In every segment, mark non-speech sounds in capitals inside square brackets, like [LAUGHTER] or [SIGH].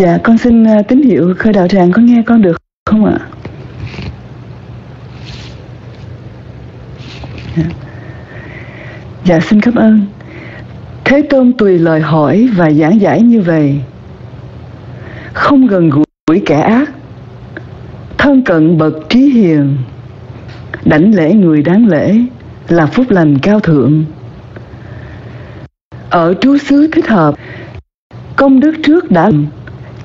Dạ con xin uh, tín hiệu khơi đạo tràng có nghe con được không ạ? Dạ. dạ xin cảm ơn. Thế Tôn tùy lời hỏi và giảng giải như vậy. Không gần gũi kẻ ác, thân cận bậc trí hiền, đảnh lễ người đáng lễ là phúc lành cao thượng. Ở trú xứ thích hợp, công đức trước đã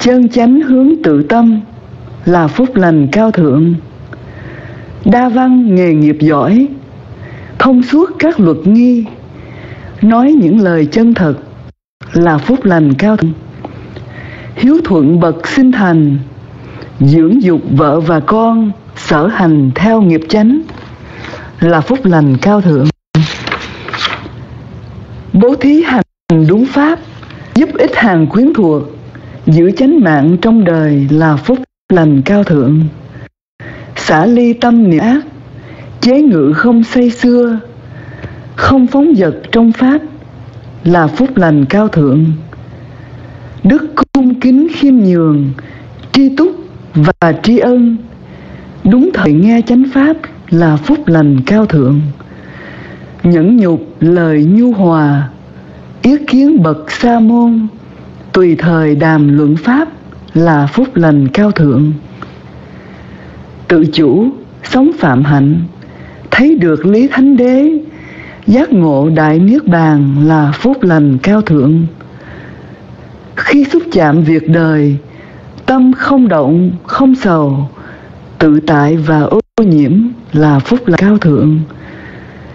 chân chánh hướng tự tâm, là phúc lành cao thượng. Đa văn nghề nghiệp giỏi, thông suốt các luật nghi, nói những lời chân thật, là phúc lành cao thượng. Hiếu thuận bậc sinh thành, dưỡng dục vợ và con, sở hành theo nghiệp chánh, là phúc lành cao thượng. Bố thí hành đúng pháp, giúp ích hàng quyến thuộc giữ chánh mạng trong đời là phúc lành cao thượng. Xả ly tâm niệm ác, chế ngự không say xưa, không phóng vật trong pháp là phúc lành cao thượng. Đức cung kính khiêm nhường, tri túc và tri ân, đúng thời nghe chánh pháp là phúc lành cao thượng. Nhẫn nhục lời nhu hòa yết kiến bậc sa môn tùy thời đàm luận pháp là phúc lành cao thượng. Tự chủ, sống phạm hạnh, thấy được lý thánh đế, giác ngộ đại niết bàn là phúc lành cao thượng. Khi xúc chạm việc đời, tâm không động, không sầu, tự tại và ô nhiễm là phúc lành cao thượng.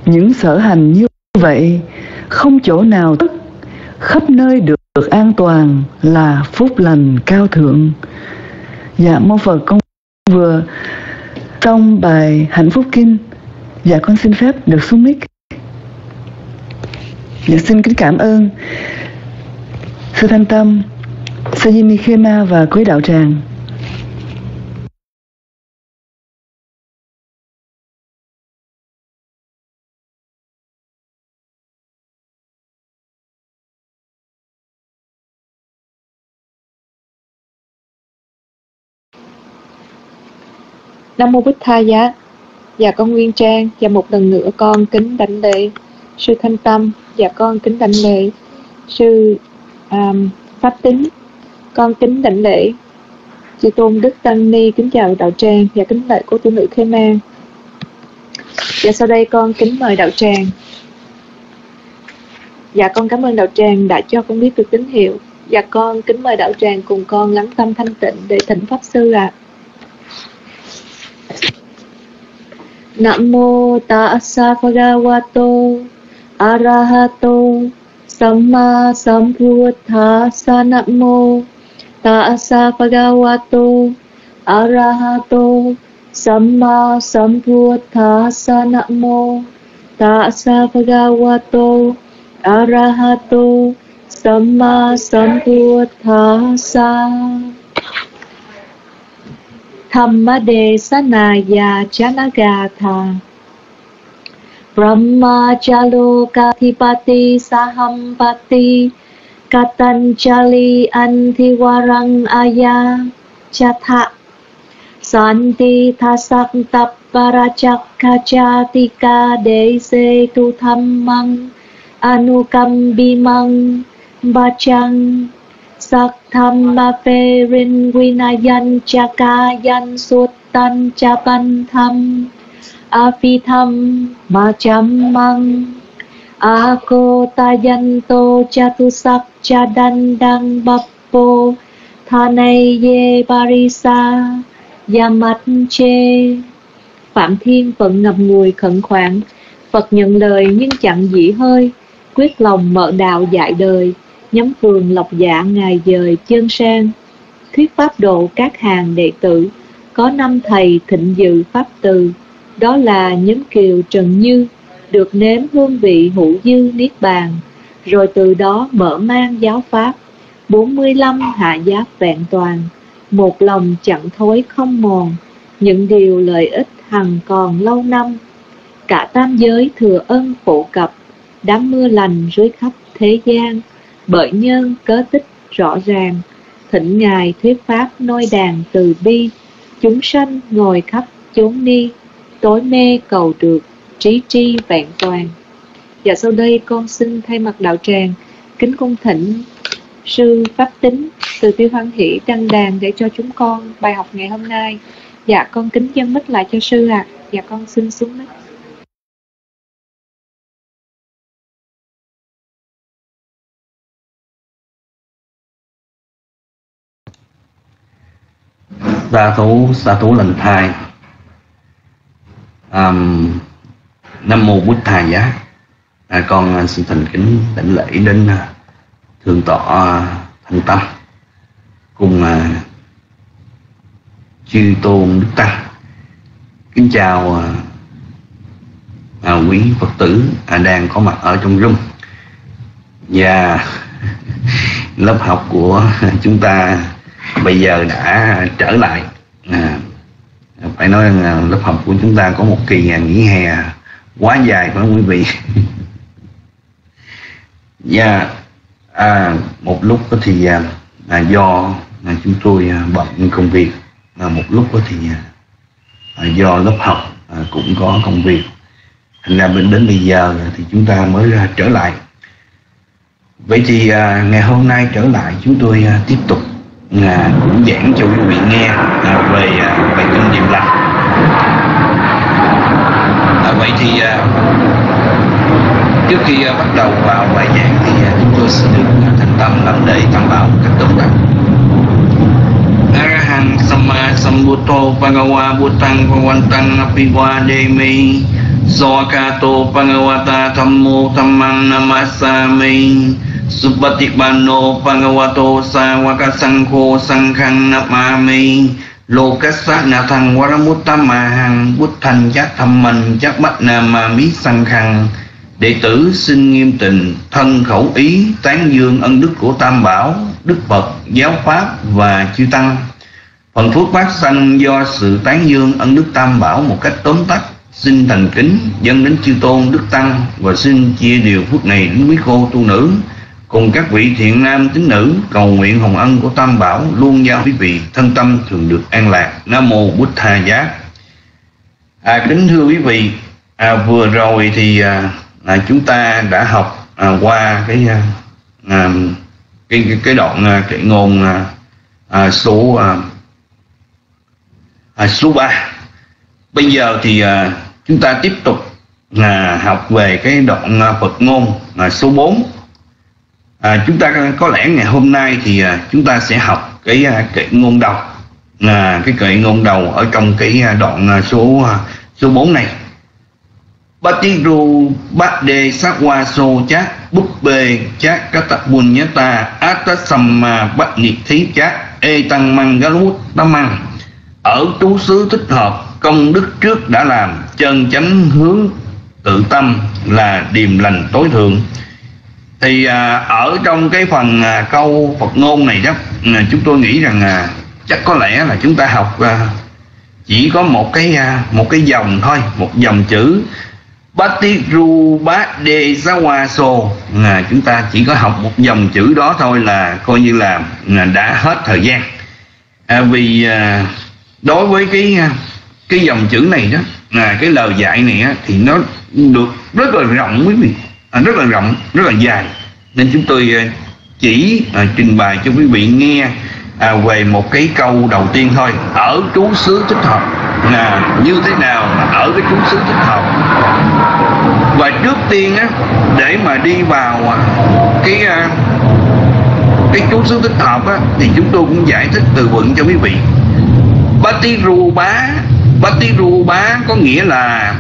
Những sở hành như vậy, không chỗ nào tất khắp nơi được được an toàn là phúc lành cao thượng. Dạ mô phật con vừa trong bài hạnh phúc kinh. Dạ con xin phép được xuống mic. Dạ xin kính cảm ơn sư thanh tâm Sajini Khema và quý đạo tràng. Nam mô Bích Tha Giá. Dạ con Nguyên Trang Và một lần nữa con kính đảnh lễ Sư Thanh Tâm Và con kính đảnh lễ Sư um, Pháp Tính Con kính đảnh lễ Chư Tôn Đức Tăng Ni Kính chào Đạo Tràng Và kính lễ cô tu nữ Khê Mang. Và sau đây con kính mời Đạo Tràng. Dạ con cảm ơn Đạo Tràng đã cho con biết được tín hiệu. Dạ con kính mời Đạo Tràng cùng con lắng tâm thanh tịnh để thỉnh Pháp Sư ạ. à. Namo tassa bhagavato arahato samma sambuddhassa namo tassa bhagavato arahato samma sambuddhassa namo tassa bhagavato arahato samma sambuddhassa Dhammadeshanaya Janagatha Brahmachalokatipati Sahampati Katanjali Antiwarang Aya Chatha. Santi Thasak Tapparachakkachatika Dese Tu Thammang Anukambimang Bachang sắc tham ma phê rin vinayan cha ca yan sut tan cha tham a phi tham ma cham mang a cô ta yan tô cha tu sắc cha đan đăng tha ye barisa yamat chê phạm thiên vẫn ngập ngùi khẩn khoản, phật nhận lời nhưng chẳng dĩ hơi, quyết lòng mở đạo dạy đời nhắm vườn lộc dạ ngài dời chân sang. Thuyết pháp độ các hàng đệ tử. Có năm thầy thịnh dự pháp từ. Đó là nhóm kiều trần như, được nếm hương vị hữu dư niết bàn. Rồi từ đó mở mang giáo pháp. 45 hạ giáp vẹn toàn. Một lòng chẳng thối không mòn. Những điều lợi ích hằng còn lâu năm. Cả tam giới thừa ân phổ cập. Đám mưa lành rưới khắp thế gian bởi nhân cớ tích rõ ràng, thỉnh ngài thuyết pháp nói đàn từ bi, chúng sanh ngồi khắp chốn ni, tối mê cầu được trí tri vẹn toàn. Và sau đây con xin thay mặt đạo tràng, kính cung thỉnh sư pháp tính từ tiêu hoan hỷ đăng đàn để cho chúng con bài học ngày hôm nay. Dạ con kính dân mít lại cho sư ạ. À. dạ con xin xuống mít. Sa thú sa thú lần thai. Um, nam mô bút thầy giá. À, con à, xin thành kính đảnh lễ đến thường thượng tọa à, thanh tâm cùng uh, chư tôn đức tăng. Kính chào uh, uh, quý phật tử uh, đang có mặt ở trong room. Và [LAUGHS] lớp học của chúng ta bây giờ đã trở lại. À, phải nói rằng lớp học của chúng ta có một kỳ nghỉ hè quá dài phải không quý vị? Và [LAUGHS] yeah, dạ, à, một lúc thì à, à, do à, chúng tôi à, bận công việc. Và một lúc thì à, à, do lớp học à, cũng có công việc. Thành ra mình đến bây giờ thì chúng ta mới à, trở lại. Vậy thì à, ngày hôm nay trở lại chúng tôi à, tiếp tục à, cũng giảng cho quý vị nghe à, về à, bài kinh niệm lành à, vậy thì à, trước khi à, bắt đầu vào bài giảng thì à, chúng tôi xin được à, thành tâm làm lễ tam bảo các tôn đạo Arahang Sama Sambuddho Bhagava Buddhang Bhagavantang Apivademi Soakato Bhagavata Thammo Dhammang Namasami Supatipano pangawato Sawaka Sangho Sanghang Namami lokasa Na Thằng Varamuttamahang Buddhanh Giác Thầm Mình Giác Bách Namami Sanghang Đệ tử xin nghiêm tình thân khẩu ý tán dương ân đức của Tam Bảo, Đức Phật, Giáo Pháp và Chư Tăng. Phần phước phát sanh do sự tán dương ân đức Tam Bảo một cách tóm tắt xin thành kính dâng đến chư tôn đức tăng và xin chia điều phước này đến quý cô tu nữ cùng các vị thiện nam tín nữ cầu nguyện hồng ân của tam bảo luôn giao quý vị thân tâm thường được an lạc. Nam mô bút tha giá. À, kính thưa quý vị à, vừa rồi thì à, à, chúng ta đã học à, qua cái à, à cái, cái cái đoạn à, kệ ngôn à, à, số à, à, số 3 bây giờ thì à, chúng ta tiếp tục à, học về cái đoạn à, Phật ngôn à, số 4 à, chúng ta có lẽ ngày hôm nay thì à, chúng ta sẽ học cái à, kệ ngôn đầu. À, cái kệ ngôn đầu ở trong cái à, đoạn à, số à, số 4 này. Batiru hoa sô Chát Búp Bê Chát các tập buồn nhớ ta. Kata sầm mà Bát nhiệt Thí Chát E Tăng Măng lút Tam Măng. Ở trú xứ thích hợp công đức trước đã làm chân chánh hướng tự tâm là điềm lành tối thượng thì à, ở trong cái phần à, câu Phật ngôn này đó à, chúng tôi nghĩ rằng chắc có lẽ là chúng ta học chỉ có một cái một cái dòng thôi một dòng chữ. Batiru Bát De Sawaso là chúng ta chỉ có học một dòng chữ đó thôi là coi như là đã hết thời gian. À, vì à, đối với cái cái dòng chữ này đó là cái lời dạy này á, thì nó được rất là rộng quý vị. À, rất là rộng rất là dài. Nên chúng tôi ờ, chỉ ờ, trình bày cho quý vị nghe à, về một cái câu đầu tiên thôi. Ở trú xứ thích hợp. Là như thế nào ở cái trú xứ thích hợp? Và trước tiên á để mà đi vào à, cái à, cái trú xứ thích hợp á thì chúng tôi cũng giải thích từ vựng cho quý vị. Batiru bá Batiru bá có nghĩa là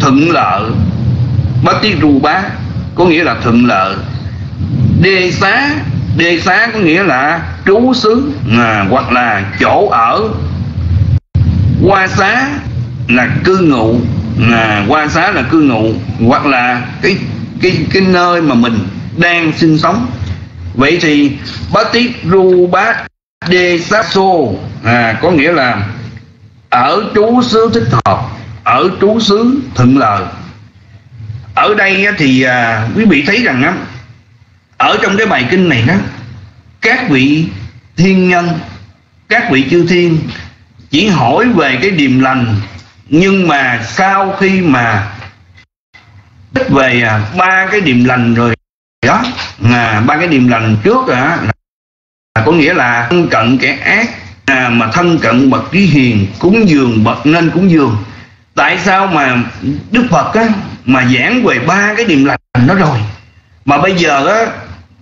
thuận lợi. Batiru bá có nghĩa là thuận lợi. Đề xá Đề xá có nghĩa là trú xứ à, hoặc là chỗ ở. Qua xá là cư ngụ à, Qua xá là cư ngụ hoặc là cái cái cái nơi mà mình đang sinh sống. Vậy thì Batiru bá Đề Sát Xô à, có nghĩa là ở trú xứ thích hợp ở trú xứ thuận lợi ở đây thì à, quý vị thấy rằng á ở trong cái bài kinh này đó các vị thiên nhân các vị chư thiên chỉ hỏi về cái điềm lành nhưng mà sau khi mà biết về à, ba cái điềm lành rồi đó là ba cái điềm lành trước đó, là có nghĩa là thân cận kẻ ác à, mà thân cận bậc trí hiền cúng dường bậc nên cúng dường. Tại sao mà đức phật á, mà giảng về ba cái điềm lành đó rồi. Mà bây giờ đó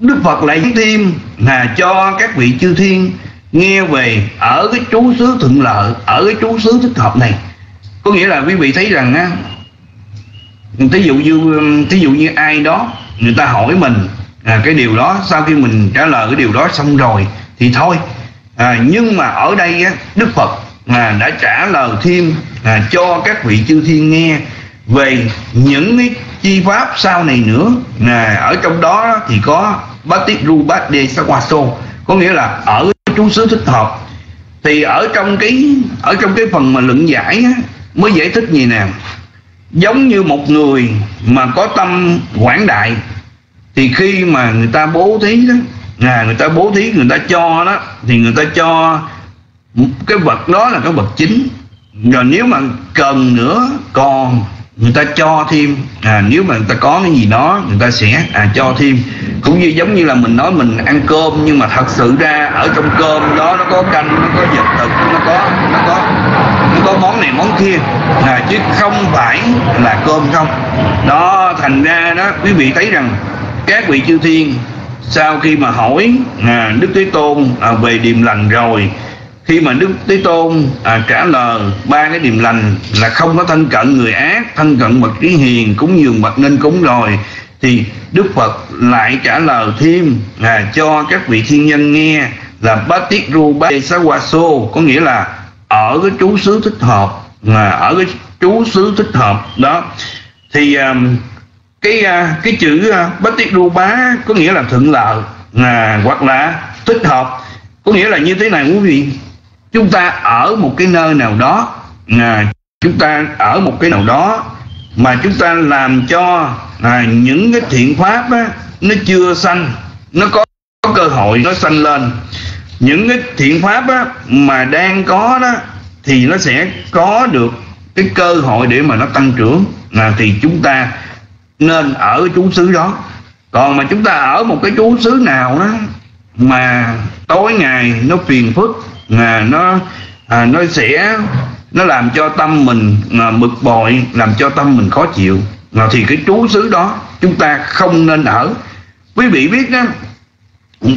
đức phật lại thêm là cho các vị chư thiên nghe về ở cái trú xứ thuận lợi ở cái trú xứ thích hợp này. Có nghĩa là quý vị thấy rằng á ví dụ như ví dụ như ai đó người ta hỏi mình à, cái điều đó sau khi mình trả lời cái điều đó xong rồi thì thôi. À, nhưng mà ở đây á, đức phật à, đã trả lời thêm à, cho các vị chư thiên nghe về những cái chi pháp sau này nữa nè ở trong đó thì có bát tiết ru bát đê sawaso có nghĩa là ở chú xứ thích hợp. Thì ở trong cái ở trong cái phần mà luận giải á, mới giải thích gì nè giống như một người mà có tâm quảng đại thì khi mà người ta bố thí đó là người ta bố thí người ta cho đó thì người ta cho cái vật đó là cái vật chính. Rồi nếu mà cần nữa còn người ta cho thêm à, nếu mà người ta có cái gì đó người ta sẽ à, cho thêm. Cũng như giống như là mình nói mình ăn cơm nhưng mà thật sự ra ở trong cơm đó nó có canh nó có dịch thực nó có nó có nó có món này món kia. À, chứ không phải là cơm không. Đó thành ra đó quý vị thấy rằng các vị chư thiên sau khi mà hỏi à, đức thế tôn à, về điềm lành rồi khi mà đức thế tôn à, trả lời ba cái điềm lành là không có thân cận người ác thân cận bậc trí hiền cúng dường bậc nên cúng rồi thì đức phật lại trả lời thêm à, cho các vị thiên nhân nghe là bát tiết ru ba sa qua xô có nghĩa là ở cái chú xứ thích hợp à, ở cái chú xứ thích hợp đó. Thì à, cái à, cái chữ à, bát tiết ru bá có nghĩa là thuận lợi à, hoặc là thích hợp có nghĩa là như thế này quý vị chúng ta ở một cái nơi nào đó à, chúng ta ở một cái nào đó mà chúng ta làm cho à, những cái thiện pháp á, nó chưa sanh nó có, có cơ hội nó sanh lên. Những cái thiện pháp á, mà đang có đó thì nó sẽ có được cái cơ hội để mà nó tăng trưởng. À, thì chúng ta nên ở chú xứ đó. Còn mà chúng ta ở một cái chú xứ nào đó mà tối ngày nó phiền phức à, nó à, nó sẽ nó làm cho tâm mình à, bực bội làm cho tâm mình khó chịu. À, thì cái trú xứ đó chúng ta không nên ở. Quý vị biết đó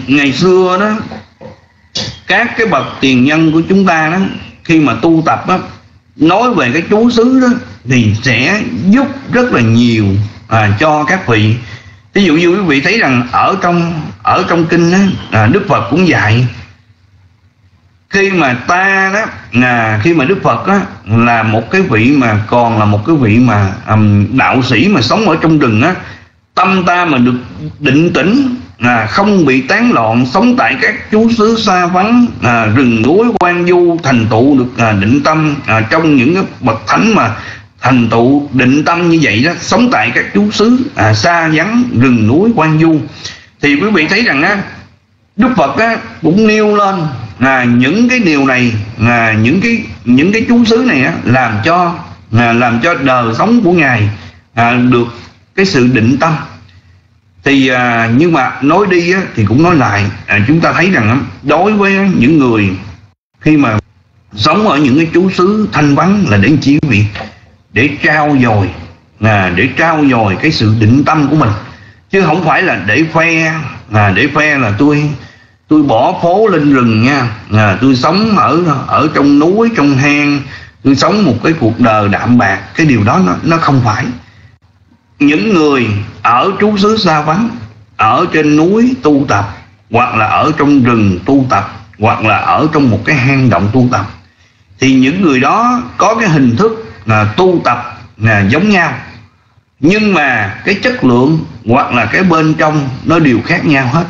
ngày xưa đó các cái bậc tiền nhân của chúng ta đó khi mà tu tập đó nói về cái chú xứ đó thì sẽ giúp rất là nhiều à, cho các vị. Ví dụ như quý vị thấy rằng ở trong ở trong kinh đó, à, đức phật cũng dạy khi mà ta đó là khi mà đức phật đó là một cái vị mà còn là một cái vị mà um, đạo sĩ mà sống ở trong rừng á tâm ta mà được định tĩnh à, không bị tán loạn sống tại các chú xứ xa vắng à, rừng núi quan du thành tựu được à, định tâm à, trong những cái bậc thánh mà thành tựu định tâm như vậy đó sống tại các chú xứ à, xa vắng rừng núi quan du thì quý vị thấy rằng á đức phật á cũng nêu lên là những cái điều này là những cái những cái chú xứ này á, làm cho à, làm cho đời sống của ngài à, được cái sự định tâm. Thì à, nhưng mà nói đi á, thì cũng nói lại à, chúng ta thấy rằng á, đối với những người khi mà sống ở những cái chú xứ thanh vắng là để chỉ vị? Để trao dồi à, để trao dồi cái sự định tâm của mình. Chứ không phải là để khoe à, để khoe là tôi tôi bỏ phố lên rừng nha. À, tôi sống ở ở trong núi trong hang. Tôi sống một cái cuộc đời đạm bạc. Cái điều đó nó nó không phải. Những người ở trú xứ xa vắng ở trên núi tu tập hoặc là ở trong rừng tu tập hoặc là ở trong một cái hang động tu tập thì những người đó có cái hình thức là tu tập là giống nhau. Nhưng mà cái chất lượng hoặc là cái bên trong nó đều khác nhau hết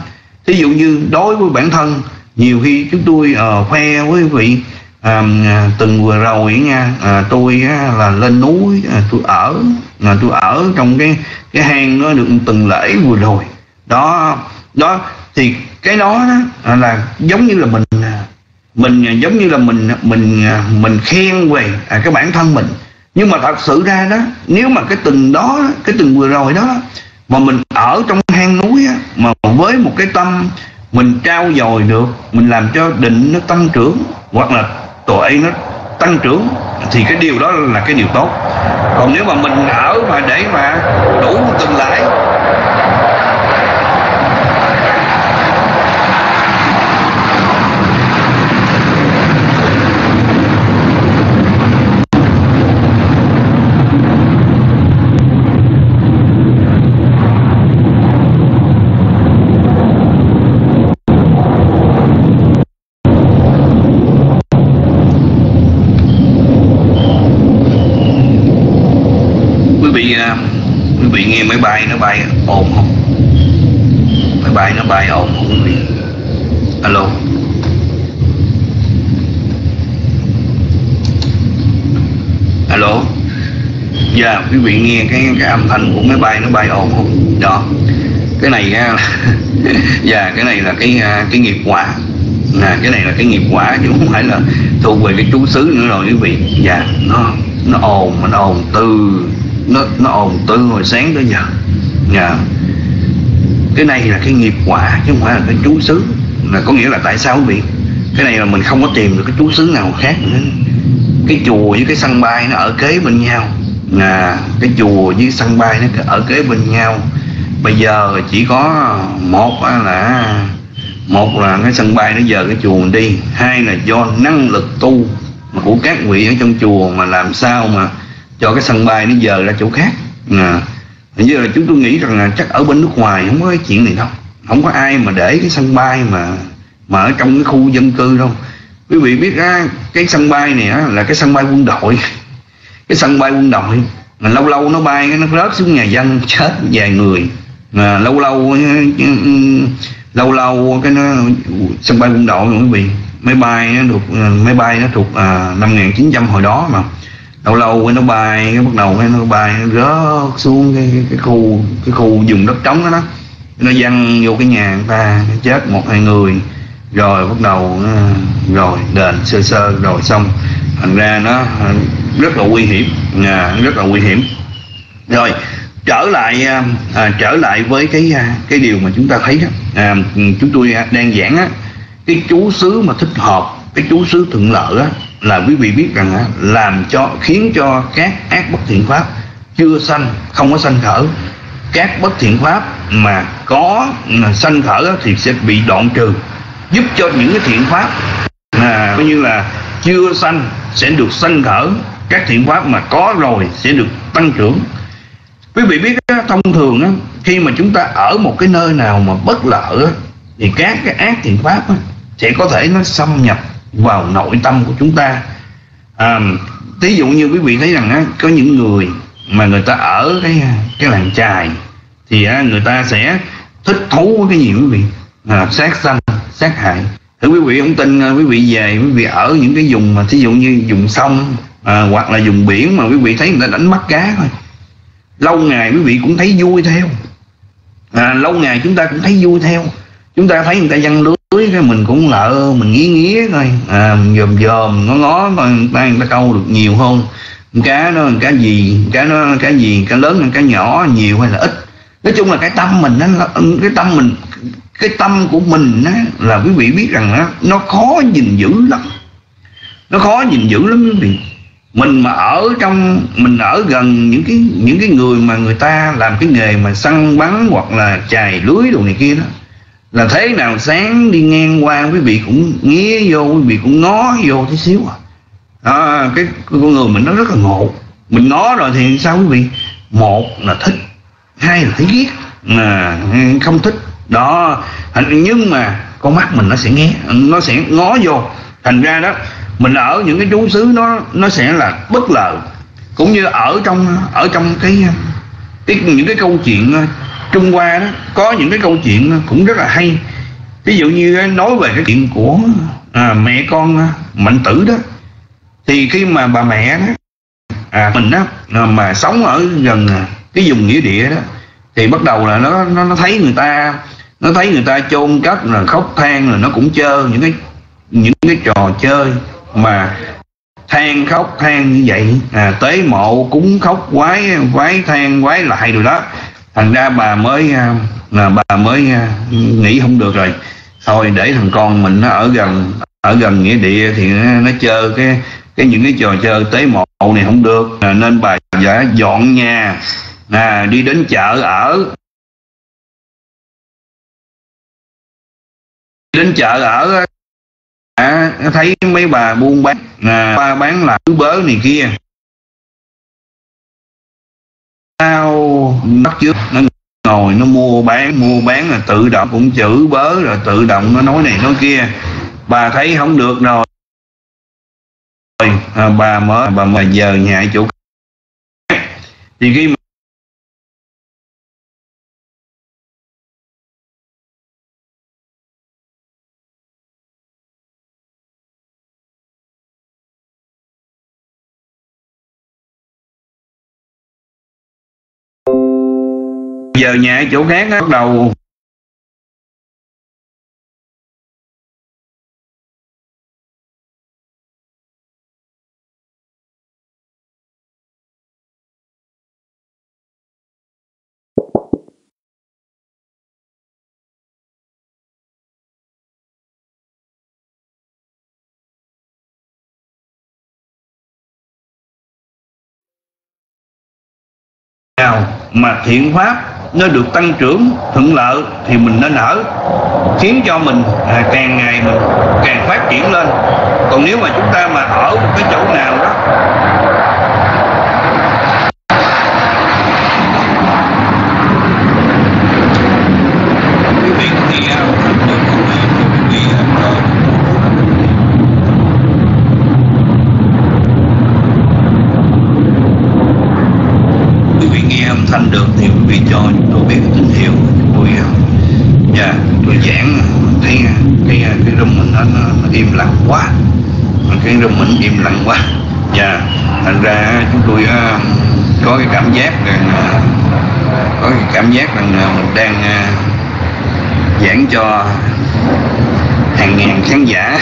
thí dụ như đối với bản thân nhiều khi chúng tôi uh, khoe với quý vị ờ, à, từng vừa rồi nha à, tôi á, là lên núi à, tôi ở à, tôi ở trong cái cái hang nó được từng lễ vừa rồi. Đó đó thì cái đó, đó là giống như là mình mình giống như là mình mình mình khen về à, cái bản thân mình. Nhưng mà thật sự ra đó nếu mà cái từng đó cái từng vừa rồi đó mà mình ở trong hang núi á, mà với một cái tâm mình trao dồi được mình làm cho định nó tăng trưởng hoặc là tuệ nó tăng trưởng thì cái điều đó là cái điều tốt. Còn nếu mà mình ở mà để mà đủ từng lại máy bay nó bay ồn không bài bay nó bay ồn không quý vị alo. Alo. Dạ yeah, quý vị nghe cái cái âm thanh của máy bay nó bay ồn không? Đó cái này á [LAUGHS] dạ yeah, cái này là cái à, cái nghiệp quả. À, cái này là cái nghiệp quả chứ không phải là thuộc về cái chú xứ nữa rồi quý vị. Dạ nó nó ồn mà nó ồn từ nó nó ồn từ hồi sáng tới giờ. Nhà cái này là cái nghiệp quả chứ không phải là cái chú xứ. Là có nghĩa là tại sao quý vị cái này là mình không có tìm được cái chú xứ nào khác nữa. Cái chùa với cái sân bay nó ở kế bên nhau. Là cái chùa với sân bay nó ở kế bên nhau. Bây giờ chỉ có một là một là cái sân bay nó giờ cái chùa mình đi. Hai là do năng lực tu mà của các vị ở trong chùa mà làm sao mà cho cái sân bay nó giờ ra chỗ khác. À, như là chúng tôi nghĩ rằng là chắc ở bên nước ngoài không có cái chuyện này đâu. Không có ai mà để cái sân bay mà mà ở trong cái khu dân cư đâu. Quý vị biết á cái sân bay này á, là cái sân bay quân đội. Cái sân bay quân đội mà lâu lâu nó bay nó rớt xuống nhà dân chết vài người. Mà lâu lâu lâu lâu cái nó sân bay quân đội quý vị máy bay nó thuộc máy bay nó thuộc à, năm 1900 hồi đó mà lâu lâu cái nó bay cái bắt đầu cái nó bay nó rớt xuống cái, cái, cái khu cái khu vùng đất trống đó đó. Nó văng vô cái nhà người ta chết một hai người. Rồi bắt đầu nó, rồi đền sơ sơ rồi xong. Thành ra nó rất là nguy hiểm. À, rất là nguy hiểm. Rồi trở lại à, à trở lại với cái à, cái điều mà chúng ta thấy đó. À, chúng tôi đang giảng á cái chú xứ mà thích hợp cái chú xứ thuận lợi á là quý vị biết rằng làm cho, khiến cho các ác bất thiện pháp chưa sanh, không có sanh khởi. Các bất thiện pháp mà có sanh khởi thì sẽ bị đoạn trừ, giúp cho những cái thiện pháp là coi như là chưa sanh sẽ được sanh khởi. Các thiện pháp mà có rồi sẽ được tăng trưởng. Quý vị biết thông thường khi mà chúng ta ở một cái nơi nào mà bất lợi thì các cái ác thiện pháp sẽ có thể nó xâm nhập vào nội tâm của chúng ta. À, ví dụ như quý vị thấy rằng á, có những người mà người ta ở cái cái làng chài thì á, người ta sẽ thích thú với cái gì quý vị? À, sát sanh sát hại. Thử quý vị không tin à, quý vị về quý vị ở những cái vùng mà thí dụ như vùng sông à, hoặc là vùng biển mà quý vị thấy người ta đánh bắt cá thôi. Lâu ngày quý vị cũng thấy vui theo. À, lâu ngày chúng ta cũng thấy vui theo. Chúng ta thấy người ta văng lưới cưới cái mình cũng lỡ mình nghĩ nghía coi à, dòm dòm ngó ngó coi người ta, người ta câu được nhiều không cá nó cá gì cá nó cá gì cá lớn cá nhỏ nhiều hay là ít? Nói chung là cái tâm mình nó cái tâm mình cái tâm của mình á, là quý vị biết rằng á nó khó gìn giữ lắm. Nó khó gìn giữ lắm quý vị. Mình mà ở trong mình ở gần những cái những cái người mà người ta làm cái nghề mà săn bắn hoặc là chài lưới đồ này kia đó là thế nào sáng đi ngang qua quý vị cũng nghe vô quý vị cũng ngó vô tí xíu à, à cái con người mình nó rất là ngộ. Mình ngó rồi thì sao quý vị? Một là thích hai là thấy ghét. Mà không thích. Đó nhưng mà con mắt mình nó sẽ nghe nó sẽ ngó vô. Thành ra đó mình ở những cái chú xứ nó nó sẽ là bất lợi. Cũng như ở trong ở trong cái cái những cái câu chuyện Trung Hoa đó có những cái câu chuyện cũng rất là hay. Ví dụ như nói về cái chuyện của à, mẹ con mạnh tử đó thì khi mà bà mẹ đó à, mình đó à, mà sống ở gần à, cái vùng nghĩa địa đó thì bắt đầu là nó nó, nó thấy người ta nó thấy người ta chôn cất là khóc than là nó cũng chơi những cái những cái trò chơi mà than khóc than như vậy. À, tế mộ cúng khóc quái quái than quái lại rồi đó thành ra bà mới là bà mới à, nghĩ không được rồi. Thôi để thằng con mình nó ở gần ở gần nghĩa địa thì nó, nó chơi cái cái những cái trò chơi tế mộ này không được. Nên bà đã dọn nhà. À, đi đến chợ ở. Đến chợ ở à, thấy mấy bà buôn bán. À, ba bán là thứ bớ này kia. Sao bắt trước nó ngồi nó mua bán mua bán là tự động cũng chữ bớ rồi tự động nó nói này nói kia. Bà thấy không được rồi. À, bà mới bà mà giờ nhà chủ. Thì khi mà giờ nhà chỗ khác bắt đầu nào mà thiện pháp nó được tăng trưởng thuận lợi thì mình nên ở khiến cho mình à, càng ngày mình càng phát triển lên. Còn nếu mà chúng ta mà ở một cái chỗ nào đó quý vị nghe quý vị quý vị nghe âm thanh được thì quý vị cho chúng tôi biết tín hiệu chúng tôi dạ tôi giảng thấy cái cái rung mình nó, nó, nó im lặng quá. Cái rung mình im lặng quá. Và thành ra chúng tôi uh, có cái cảm giác rằng uh, có cái cảm giác rằng uh, mình đang uh, giảng cho hàng ngàn khán giả.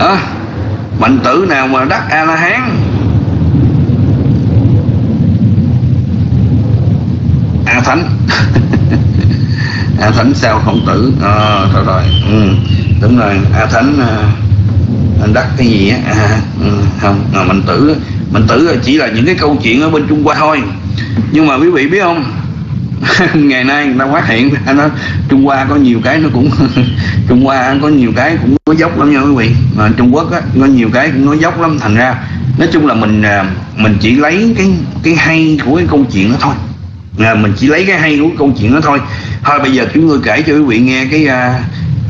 À, [LAUGHS] mạnh tử nào mà đắc a la hán a thánh. [LAUGHS] a thánh sao khổng tử? À, thôi rồi. Ừ, đúng rồi. A thánh à, anh đắc cái gì á? À, ừ, không à, mình tử Mình tử chỉ là những cái câu chuyện ở bên trung hoa thôi. Nhưng mà quý vị biết không? [LAUGHS] Ngày nay người ta phát hiện nó trung hoa có nhiều cái nó cũng [LAUGHS] trung hoa có nhiều cái cũng có dốc lắm nha quý vị. Mà trung quốc á có nhiều cái cũng có dốc lắm. Thành ra nói chung là mình à, mình chỉ lấy cái cái hay của cái câu chuyện đó thôi à, mình chỉ lấy cái hay của câu chuyện đó thôi. Thôi bây giờ chúng tôi kể cho quý vị nghe cái à,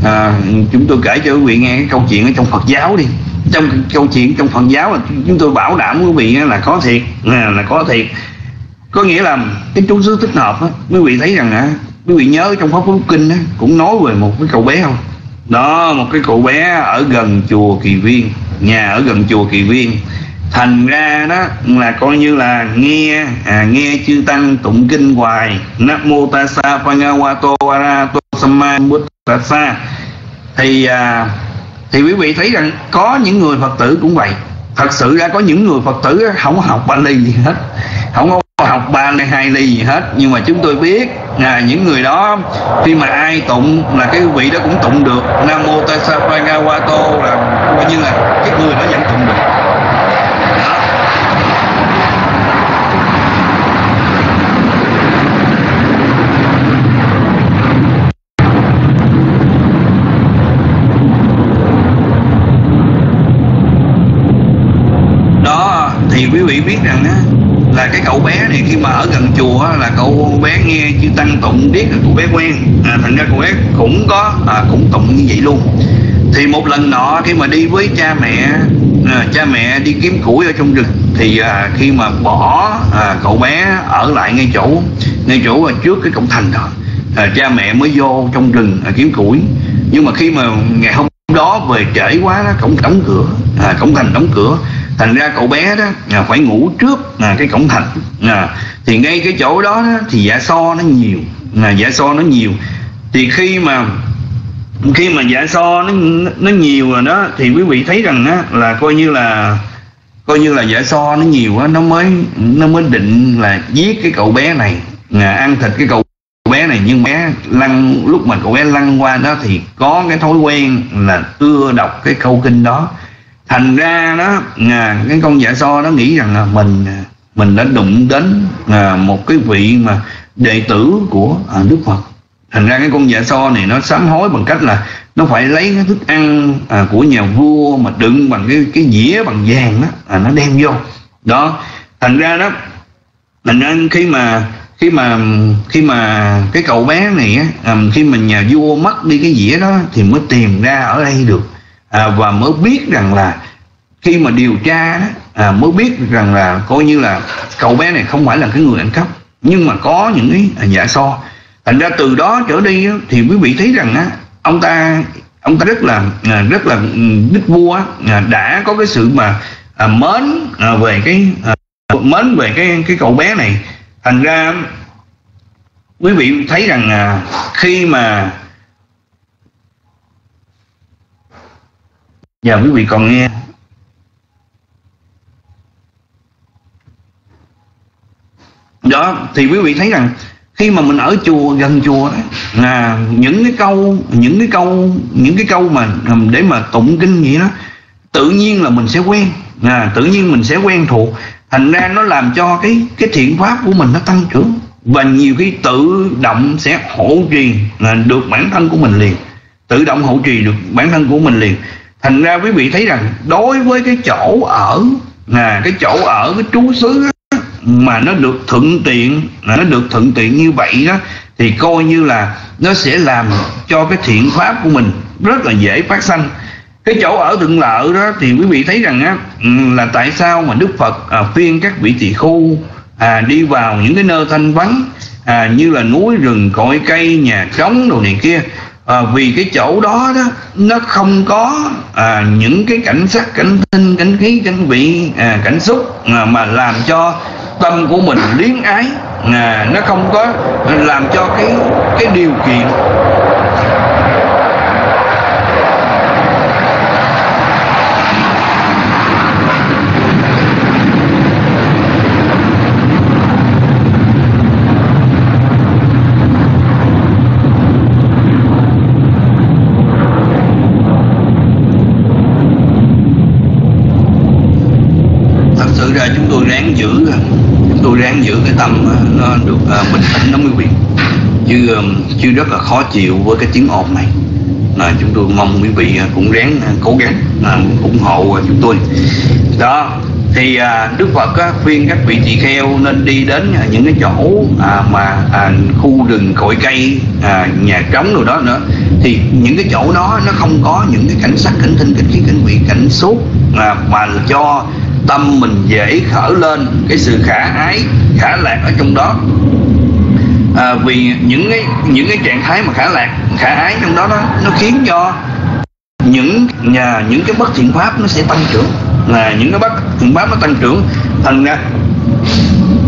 à, chúng tôi kể cho quý vị nghe cái câu chuyện ở trong Phật giáo đi. Trong câu chuyện trong Phật giáo là chúng tôi bảo đảm quý vị là có thiệt. Là là có thiệt. Có nghĩa là cái chú xứ thích hợp á quý vị thấy rằng à, quý vị nhớ trong pháp quốc kinh đó, cũng nói về một cái cậu bé không? Đó một cái cậu bé ở gần chùa kỳ viên nhà ở gần chùa kỳ viên thành ra đó là coi như là nghe à, nghe chư tăng tụng kinh hoài. Nam mô ta tassa to arahato samma buddhassa thì à, thì quý vị thấy rằng có những người phật tử cũng vậy. Thật sự ra có những người phật tử không học Bali gì hết. Không có học ba ly hai ly gì hết. Nhưng mà chúng tôi biết là những người đó khi mà ai tụng là cái vị đó cũng tụng được. Nam mô ta tassa to là coi như là cái người đó vẫn tụng được. Thì quý vị biết rằng á là cái cậu bé này khi mà ở gần chùa á, là cậu bé nghe chữ tăng tụng biết là cậu bé quen. À, thành ra cậu bé cũng có à, cũng tụng như vậy luôn. Thì một lần nọ khi mà đi với cha mẹ à, cha mẹ đi kiếm củi ở trong rừng thì à, khi mà bỏ à, cậu bé ở lại ngay chỗ ngay chỗ à, trước cái cổng thành đó à, cha mẹ mới vô trong rừng à, kiếm củi. Nhưng mà khi mà ngày hôm đó về trễ quá đó cổng đóng cửa à, cổng thành đóng cửa thành ra cậu bé đó à, phải ngủ trước à, cái cổng thành. À, thì ngay cái chỗ đó, đó thì dạ so nó nhiều. Là dạ so nó nhiều. Thì khi mà khi mà dạ so nó nó nhiều rồi đó thì quý vị thấy rằng á là coi như là coi như là dạ so nó nhiều á nó mới nó mới định là giết cái cậu bé này. À, ăn thịt cái cậu bé này. Nhưng bé lăn lúc mà cậu bé lăn qua đó thì có cái thói quen là ưa đọc cái câu kinh đó thành ra đó à, cái con dạ so nó nghĩ rằng là mình à, mình đã đụng đến à, một cái vị mà đệ tử của à, đức phật. Thành ra cái con dạ so này nó sám hối bằng cách là nó phải lấy cái thức ăn à, của nhà vua mà đựng bằng cái cái dĩa bằng vàng đó à, nó đem vô. Đó thành ra đó thành ra khi mà khi mà khi mà cái cậu bé này á à, khi mà nhà vua mất đi cái dĩa đó thì mới tìm ra ở đây được à, và mới biết rằng là khi mà điều tra đó, à, mới biết rằng là coi như là cậu bé này không phải là cái người ăn cắp nhưng mà có những cái à, giả so. Thành ra từ đó trở đi thì quý vị thấy rằng á ông ta ông ta rất là à, rất là ừ, đức vua à, đã có cái sự mà à, mến về cái mến về cái cái cậu bé này. Thành ra quý vị thấy rằng khi mà giờ quý vị còn nghe. Đó thì quý vị thấy rằng khi mà mình ở chùa gần chùa đó là những cái câu những cái câu những cái câu mà à, để mà tụng kinh vậy đó tự nhiên là mình sẽ quen. À, tự nhiên mình sẽ quen thuộc. Thành ra nó làm cho cái cái thiện pháp của mình nó tăng trưởng. Và nhiều khi tự động sẽ hộ trì là được bản thân của mình liền. Tự động hộ trì được bản thân của mình liền thành ra quý vị thấy rằng đối với cái chỗ ở là cái chỗ ở cái trú xứ mà nó được thuận tiện nó được thuận tiện như vậy đó thì coi như là nó sẽ làm cho cái thiện pháp của mình rất là dễ phát sanh. Cái chỗ ở thuận lợi đó thì quý vị thấy rằng á ừ, là tại sao mà đức phật à, khuyên các vị tỳ khu à, đi vào những cái nơi thanh vắng à, như là núi rừng cội cây nhà trống đồ này kia à, vì cái chỗ đó đó nó không có à, những cái cảnh sắc cảnh tinh cảnh khí cảnh vị à, cảnh xúc à, mà làm cho tâm của mình liếng ái. À, nó không có làm cho cái cái điều kiện. Giữ cái tâm à, nó được à, bình tĩnh nó mới quyền chứ um, chứ rất là khó chịu với cái tiếng ồn này. Là chúng tôi mong quý vị à, cũng ráng cố gắng uh, ủng hộ chúng tôi. Đó thì Đức Phật á, khuyên các vị tỳ kheo nên đi đến những cái chỗ à, mà à, khu rừng cội cây à, nhà trống rồi đó nữa. Thì những cái chỗ đó nó không có những cái cảnh sắc cảnh thinh cảnh khí cảnh vị cảnh sốt à, mà cho tâm mình dễ khởi lên cái sự khả ái khả lạc ở trong đó. À, vì những cái những cái trạng thái mà khả lạc khả ái trong đó nó nó khiến cho những nhà những cái bất thiện pháp nó sẽ tăng trưởng. Là những cái bất thiện pháp nó tăng trưởng thành ra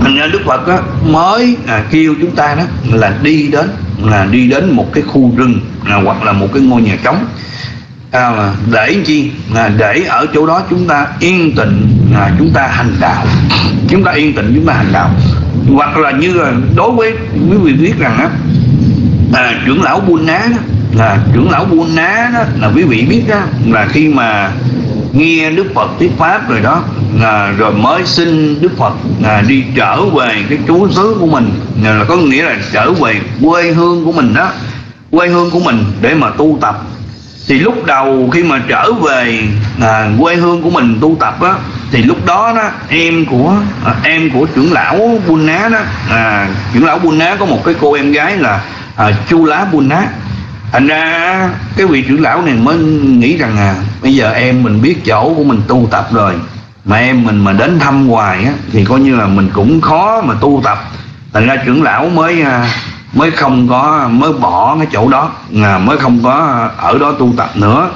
thành ra đức phật đó, mới à, kêu chúng ta đó là đi đến là đi đến một cái khu rừng à, hoặc là một cái ngôi nhà trống à, để chi? À, để ở chỗ đó chúng ta yên tịnh à, chúng ta hành đạo. Chúng ta yên tịnh chúng ta hành đạo. Hoặc là như là đối với quý vị biết rằng á à, trưởng lão buôn ná đó, là trưởng lão buôn ná đó là quý vị biết đó là khi mà nghe đức phật thuyết pháp rồi đó à, rồi mới xin đức phật à, đi trở về cái trú xứ của mình. Là có nghĩa là trở về quê hương của mình đó quê hương của mình để mà tu tập thì lúc đầu khi mà trở về à, quê hương của mình tu tập á thì lúc đó đó em của à, em của trưởng lão Buôn Ná đó à, trưởng lão Buôn Ná có một cái cô em gái là à, Chu Lá Buôn Ná thành ra cái vị trưởng lão này mới nghĩ rằng à bây giờ em mình biết chỗ của mình tu tập rồi mà em mình mà đến thăm hoài á thì coi như là mình cũng khó mà tu tập. Thành ra trưởng lão mới à, mới không có mới bỏ cái chỗ đó à, mới không có ở đó tu tập nữa.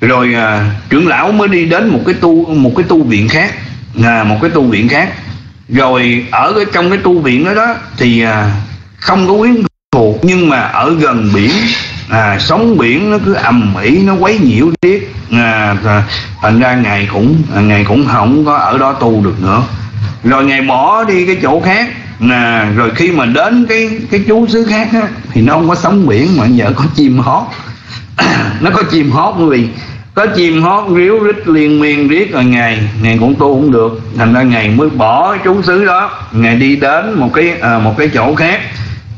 Rồi à, trưởng lão mới đi đến một cái tu một cái tu viện khác à, một cái tu viện khác. Rồi ở cái, trong cái tu viện đó đó thì à, không có quyến thuộc nhưng mà ở gần biển à, sóng biển nó cứ ầm ĩ nó quấy nhiễu riết. À, thành ra ngài cũng à, ngài cũng không có ở đó tu được nữa rồi ngài bỏ đi cái chỗ khác. Nè rồi khi mà đến cái cái chú xứ khác á, thì nó không có sóng biển mà giờ có chim hót. [CLEARS THROAT] Nó có chim hót quý vị có chim hót ríu rít liên miên riết rồi ngày ngày cũng tu cũng được. Thành ra ngày mới bỏ chú xứ đó. Ngày đi đến một cái à, một cái chỗ khác.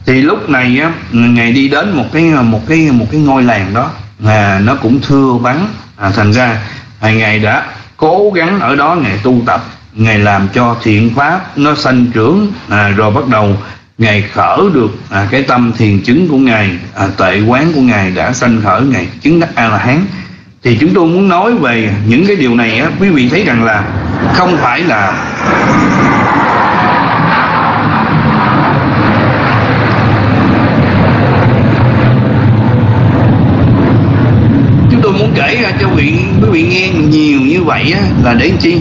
Thì lúc này á ngày đi đến một cái à, một cái một cái ngôi làng đó. À, nó cũng thưa vắng. À, thành ra ngày đã cố gắng ở đó ngày tu tập ngày làm cho thiện pháp nó sanh trưởng à, rồi bắt đầu ngày khởi được à, cái tâm thiền chứng của ngài à, tệ quán của ngài đã sanh khởi ngày chứng đắc a la hán thì chúng tôi muốn nói về những cái điều này á quý vị thấy rằng là không phải là chúng tôi muốn kể ra cho quý vị quý vị nghe nhiều như vậy á, là để chi?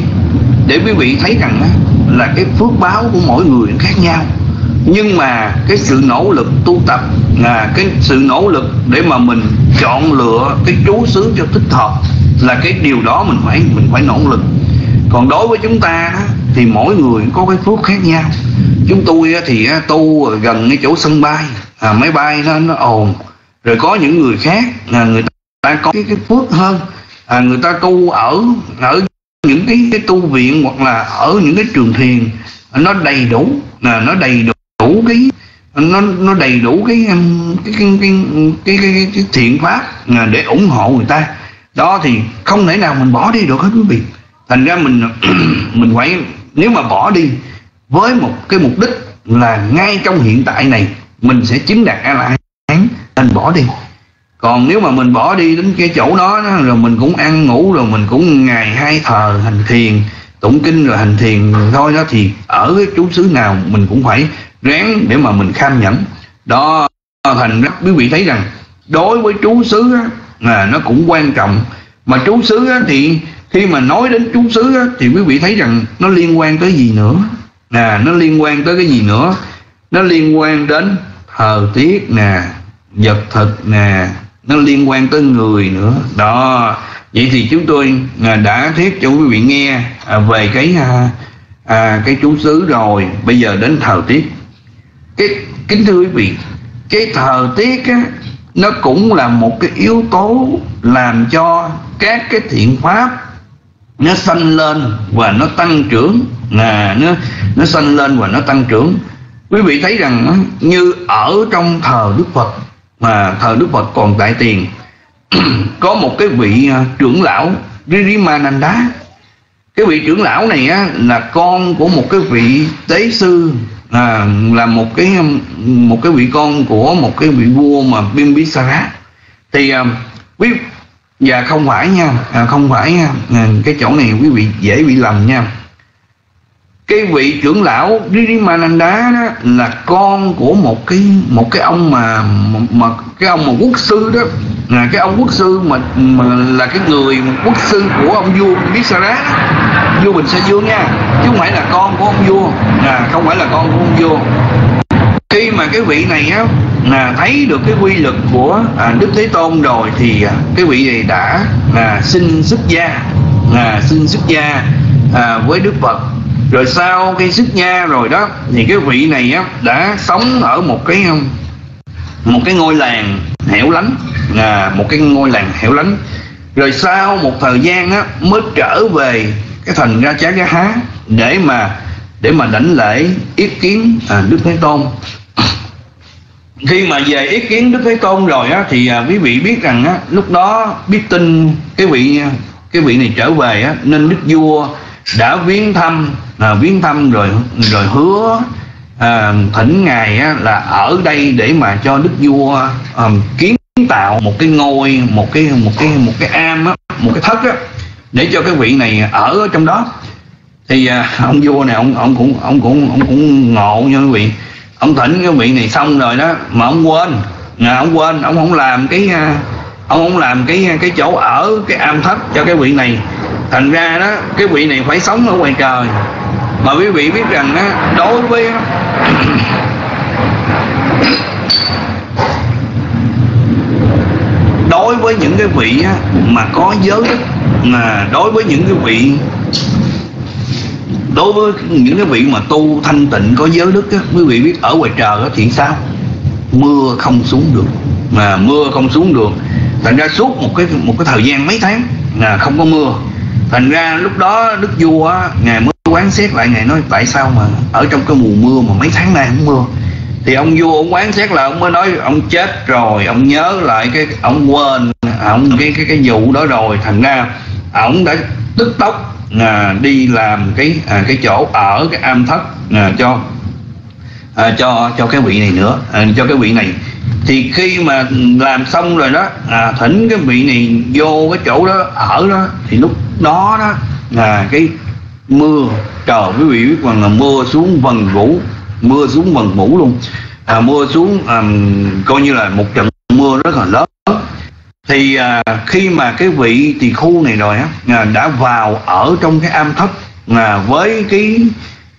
Để quý vị thấy rằng là cái phước báo của mỗi người khác nhau. Nhưng mà cái sự nỗ lực tu tập là cái sự nỗ lực để mà mình chọn lựa cái chú xứ cho thích hợp là cái điều đó mình phải mình phải nỗ lực. Còn đối với chúng ta thì mỗi người có cái phước khác nhau. Chúng tôi thì tu gần cái chỗ sân bay à, máy bay nó nó ồn. Rồi có những người khác là người ta có cái, cái phước hơn. À, người ta tu ở ở những cái, cái tu viện hoặc là ở những cái trường thiền nó đầy đủ là nó đầy đủ đủ cái nó nó đầy đủ cái cái cái cái, cái, cái, cái thiện pháp để ủng hộ người ta. Đó thì không thể nào mình bỏ đi được hết quý vị. Thành ra mình [CLEARS THROAT] mình phải nếu mà bỏ đi với một cái mục đích là ngay trong hiện tại này mình sẽ chứng đạt a la hán nên bỏ đi còn nếu mà mình bỏ đi đến cái chỗ đó rồi mình cũng ăn ngủ rồi mình cũng ngày hai thờ hành thiền tụng kinh rồi hành thiền thôi đó thì ở cái chú xứ nào mình cũng phải ráng để mà mình kham nhẫn. Đó thành ra quý vị thấy rằng đối với chú xứ là nó cũng quan trọng. Mà chú xứ á, thì khi mà nói đến chú xứ á, thì quý vị thấy rằng nó liên quan tới gì nữa? À, nó liên quan tới cái gì nữa? Nó liên quan đến thời tiết nè vật thực nè nó liên quan tới người nữa. Đó vậy thì chúng tôi à, đã thuyết cho quý vị nghe à, về cái à, à, cái chú xứ rồi. Bây giờ đến thời tiết. Cái kính thưa quý vị cái thời tiết á, nó cũng là một cái yếu tố làm cho các cái thiện pháp nó sanh lên và nó tăng trưởng. Là nó nó sanh lên và nó tăng trưởng. Quý vị thấy rằng như ở trong thờ đức phật mà thờ đức phật còn tại tiền. [CLEARS THROAT] Có một cái vị à, trưởng lão Ririmananda. Cái vị trưởng lão này á, là con của một cái vị tế sư à, là một cái um, một cái vị con của một cái vị vua mà Bimbisara. Thì à, quý và không phải nha à, không phải nha à, cái chỗ này quý vị dễ bị lầm nha cái vị trưởng lão Ririmananda đó là con của một cái một cái ông mà mà cái ông mà quốc sư đó. Là cái ông quốc sư mà, mà là cái người quốc sư của ông vua Bisara vua Bình Sa Dương nha. Chứ không phải là con của ông vua. Là không phải là con của ông vua. Khi mà cái vị này á là thấy được cái quy lực của à, Đức Thế Tôn rồi thì à, cái vị này đã là xin xuất gia. Là xin xuất gia à, với Đức Phật rồi sau khi xuất gia rồi đó thì cái vị này á đã sống ở một cái um, một cái ngôi làng hẻo lánh à một cái ngôi làng hẻo lánh. Rồi sau một thời gian á mới trở về cái thành ra chá ra há để mà để mà đảnh lễ ý kiến à, đức thế tôn. [COUGHS] Khi mà về ý kiến đức thế tôn rồi á thì à, quý vị biết rằng á lúc đó biết tin cái vị à, cái vị này trở về á nên đức vua đã viếng thăm à, viếng thăm rồi rồi hứa à, thỉnh ngài á, là ở đây để mà cho đức vua à, kiến tạo một cái ngôi một cái một cái một cái am á, một cái thất á, để cho cái vị này ở trong đó. Thì à, ông vua này ông ông cũng ông cũng ông cũng ngộ nha quý vị. Ông thỉnh cái vị này xong rồi đó mà ông quên. À, ông quên ông không làm cái à, ông không làm cái à, cái chỗ ở cái am thất cho cái vị này. Thành ra đó cái vị này phải sống ở ngoài trời mà quý vị biết rằng á đối với đối với những cái vị mà có giới đức mà đối với những cái vị đối với những cái vị mà tu thanh tịnh có giới đức á, quý vị biết ở ngoài trời á, thì sao? Mưa không xuống được. Mà mưa không xuống được thành ra suốt một cái một cái thời gian mấy tháng là không có mưa thành ra lúc đó đức vua á, ngài mới quán xét lại ngài nói tại sao mà ở trong cái mùa mưa mà mấy tháng nay không mưa? Thì ông vua ông quán xét là ông mới nói ông chết rồi ông nhớ lại cái ông quên ông cái cái cái vụ đó rồi. Thành ra ông đã tức tốc à, đi làm cái à, cái chỗ ở cái am thất à, cho à, cho cho cái vị này nữa à, cho cái vị này thì khi mà làm xong rồi đó à, thỉnh cái vị này vô cái chỗ đó ở đó thì lúc đó đó là cái mưa trời quý vị biết rằng là mưa xuống vần vũ mưa xuống vần vũ luôn. À, mưa xuống à, coi như là một trận mưa rất là lớn. Thì à, khi mà cái vị tỳ khu này rồi á à, đã vào ở trong cái am thất à, với cái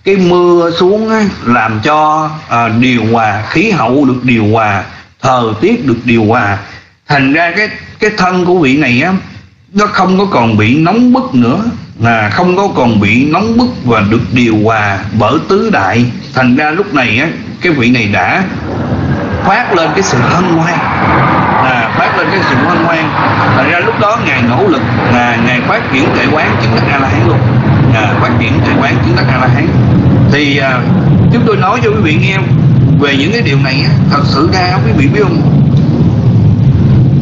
cái mưa xuống á, làm cho à, điều hòa khí hậu được điều hòa thời tiết được điều hòa. Thành ra cái cái thân của vị này á nó không có còn bị nóng bức nữa là không có còn bị nóng bức và được điều hòa bởi tứ đại. Thành ra lúc này á cái vị này đã phát lên cái sự hân hoan. Là phát lên cái sự hân hoan. Thành ra lúc đó ngài nỗ lực là ngài phát triển tuệ quán chứng đắc a la hán luôn. À, phát triển tuệ quán chứng đắc a la hán. Thì à, chúng tôi nói cho quý vị nghe về những cái điều này á, thật sự ra quý vị biết không?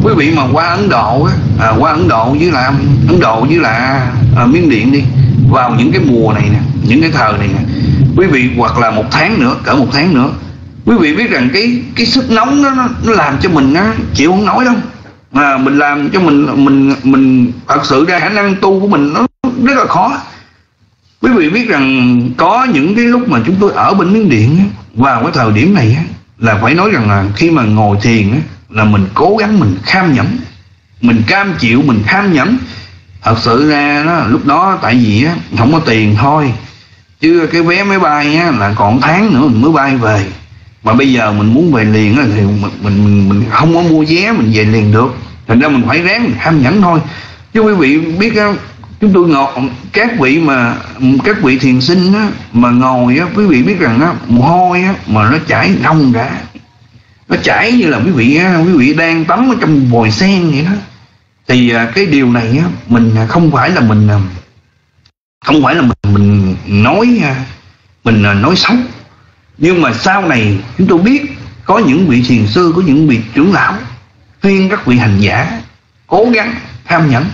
Quý vị mà qua ấn độ á, à, qua ấn độ với là ấn độ với là à, miến điện đi vào những cái mùa này nè những cái thời này nè quý vị hoặc là một tháng nữa cỡ một tháng nữa quý vị biết rằng cái cái sức nóng đó nó, nó làm cho mình á chịu không nổi đâu. Mà mình làm cho mình mình mình thật sự ra khả năng tu của mình nó rất là khó. Quý vị biết rằng có những cái lúc mà chúng tôi ở bên miến điện á, vào cái thời điểm này á, là phải nói rằng là khi mà ngồi thiền á, là mình cố gắng mình kham nhẫn mình cam chịu mình kham nhẫn thật sự ra đó lúc đó tại vì á không có tiền thôi. Chứ cái vé máy bay á là còn tháng nữa mình mới bay về. Mà bây giờ mình muốn về liền á thì mình, mình mình không có mua vé mình về liền được. Thành ra mình phải ráng mình kham nhẫn thôi. Chứ quý vị biết á chúng tôi ngồi các vị mà các vị thiền sinh á mà ngồi á quý vị biết rằng á mồ hôi á mà nó chảy rong ra nó chảy như là quý vị á, quý vị đang tắm ở trong vòi sen vậy đó. Thì à, cái điều này á mình à, không phải là mình à, không phải là mình mình nói à, mình nói xấu. Nhưng mà sau này chúng tôi biết có những vị thiền sư có những vị trưởng lão khuyên các vị hành giả cố gắng tham nhẫn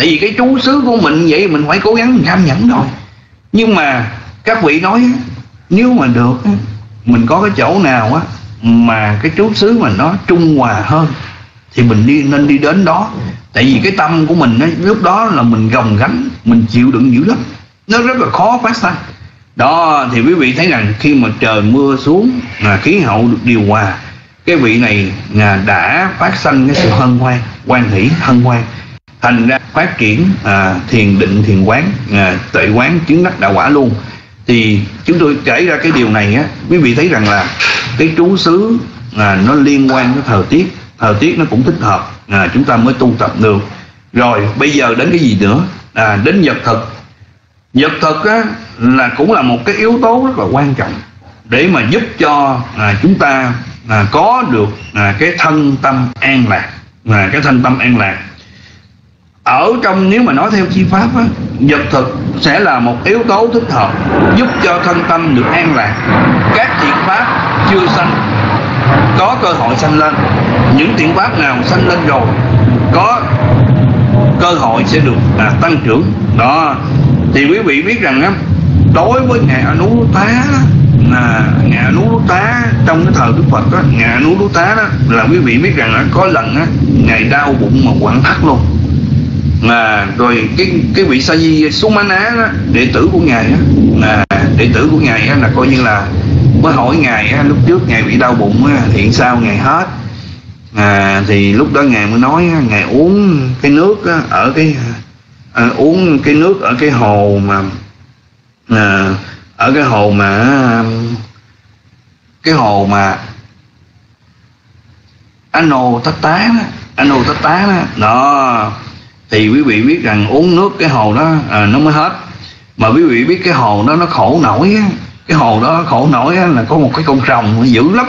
tại vì cái chú xứ của mình vậy mình phải cố gắng tham nhẫn thôi. Nhưng mà các vị nói nếu mà được mình có cái chỗ nào á mà cái chú xứ mà nó trung hòa hơn thì mình đi nên đi đến đó. Tại vì cái tâm của mình ấy, lúc đó là mình gồng gánh mình chịu đựng dữ lắm. Nó rất là khó phát sanh đó thì quý vị thấy rằng khi mà trời mưa xuống là khí hậu được điều hòa cái vị này là đã phát sanh cái sự hân hoan quan hỷ hân hoan thành ra phát triển à, thiền định thiền quán à, tuệ quán chứng đắc đạo quả luôn. Thì chúng tôi kể ra cái điều này á quý vị thấy rằng là cái trú xứ à, nó liên quan với thời tiết. Thời tiết nó cũng thích hợp à, chúng ta mới tu tập được. Rồi bây giờ đến cái gì nữa? À, đến vật thực. Vật thực á, là cũng là một cái yếu tố rất là quan trọng để mà giúp cho à, chúng ta à, có được à, cái thân tâm an lạc. À, cái thân tâm an lạc ở trong nếu mà nói theo chi pháp á, vật thực sẽ là một yếu tố thích hợp giúp cho thân tâm được an lạc. Các thiện pháp chưa sanh có cơ hội sanh lên. Những thiện pháp nào sanh lên rồi có cơ hội sẽ được à, tăng trưởng. Đó. Thì quý vị biết rằng á đối với ngài ở núi tá là ngài núi Tá trong cái thời Đức Phật đó, ngài núi Tá đó là quý vị biết rằng á có lần á ngài đau bụng mà quặn thắt luôn là rồi cái cái vị sa di Sumana đó, đệ tử của ngài á là đệ tử của ngài á, là coi như là mới hỏi ngài á, lúc trước ngài bị đau bụng á, hiện sao ngài hết? À, thì lúc đó ngài mới nói á, ngài uống cái nước á, ở cái à, uống cái nước ở cái hồ mà à, ở cái hồ mà cái hồ mà Ano Tất Tá đó nô tất tá đó. Đó thì quý vị biết rằng uống nước cái hồ đó à, nó mới hết. Mà quý vị biết cái hồ đó nó khổ nổi á. Cái hồ đó khổ nổi á, là có một cái con rồng nó dữ lắm.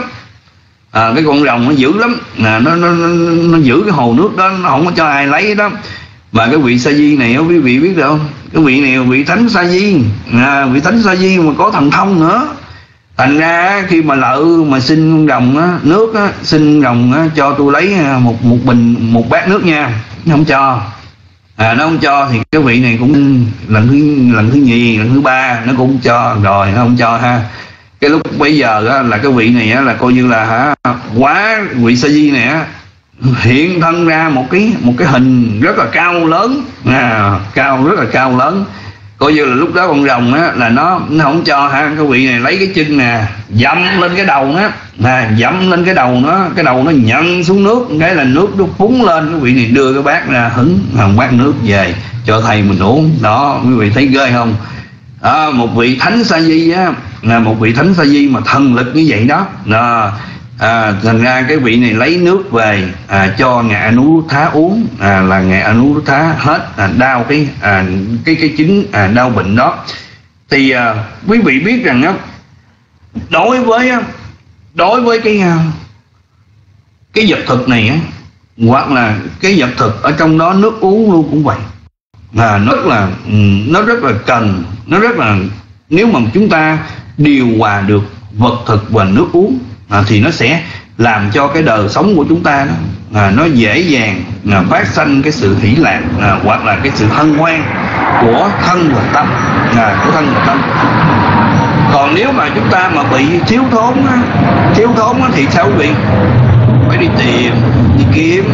À, cái con rồng nó dữ lắm. À, nó, nó, nó, nó giữ cái hồ nước đó nó không có cho ai lấy đó. Và cái vị sa di này quý vị biết được không? Cái vị này vị thánh sa di. À, vị thánh sa di mà có thần thông nữa. Thành ra khi mà lợ mà xin rồng á, nước á, xin rồng á, cho tôi lấy à, một một bình một bát nước nha. Không cho à, nó không cho thì cái vị này cũng lần thứ lần thứ nhì lần thứ ba nó cũng cho rồi nó không cho ha. Cái lúc bây giờ á, là cái vị này á, là coi như là hả quá vị sa di này á, hiện thân ra một cái một cái hình rất là cao lớn. À, cao rất là cao lớn coi như là lúc đó con rồng á là nó nó không cho ha cái vị này lấy cái chân nè dẫm lên cái đầu nó nè dẫm lên cái đầu nó cái đầu nó nhận xuống nước cái là nước nó phúng lên cái vị này đưa cái bát ra hứng hàng bát nước về cho thầy mình uống. Đó quý vị thấy ghê không? À, một vị thánh sa di á là một vị thánh sa di mà thần lực như vậy đó. Là à, thành ra cái vị này lấy nước về à, cho ngài anu thá uống. À, là ngài anu thá hết à, đau cái à, cái cái chứng à, đau bệnh đó. Thì à, quý vị biết rằng á đối với đối với cái à, cái vật thực này á hoặc là cái vật thực ở trong đó nước uống luôn cũng vậy. Là nó rất là ừ, nó rất là cần nó rất là nếu mà chúng ta điều hòa được vật thực và nước uống à, thì nó sẽ làm cho cái đời sống của chúng ta đó à, nó dễ dàng à, phát sinh cái sự hỷ lạc à, hoặc là cái sự hân hoan của thân và tâm à, của thân và tâm. Còn nếu mà chúng ta mà bị thiếu thốn á, thiếu thốn á, thì sao quý vị? Phải đi tìm đi kiếm.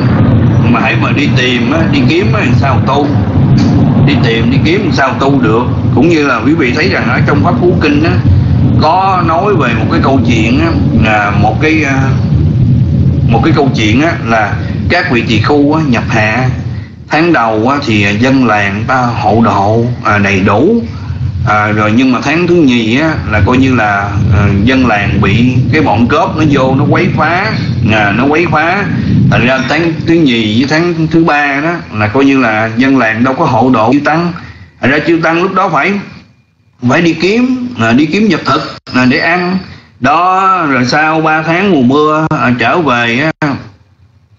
Mà hãy mà đi tìm á, đi kiếm á, sao tu? Đi tìm đi kiếm sao tu được? Cũng như là quý vị thấy rằng ở trong pháp cú kinh á có nói về một cái câu chuyện á, là một cái à, một cái câu chuyện á, là các vị tỳ khu nhập hạ tháng đầu thì dân làng ta hộ độ à, đầy đủ. À, rồi nhưng mà tháng thứ nhì á, là coi như là à, dân làng bị cái bọn cướp nó vô nó quấy phá à, nó quấy phá. Thành ra tháng thứ nhì với tháng thứ ba đó là coi như là dân làng đâu có hộ độ chư tăng. Thành ra chư tăng lúc đó phải phải đi kiếm là đi kiếm vật thực là để ăn. Đó rồi sau 3 tháng mùa mưa à, trở về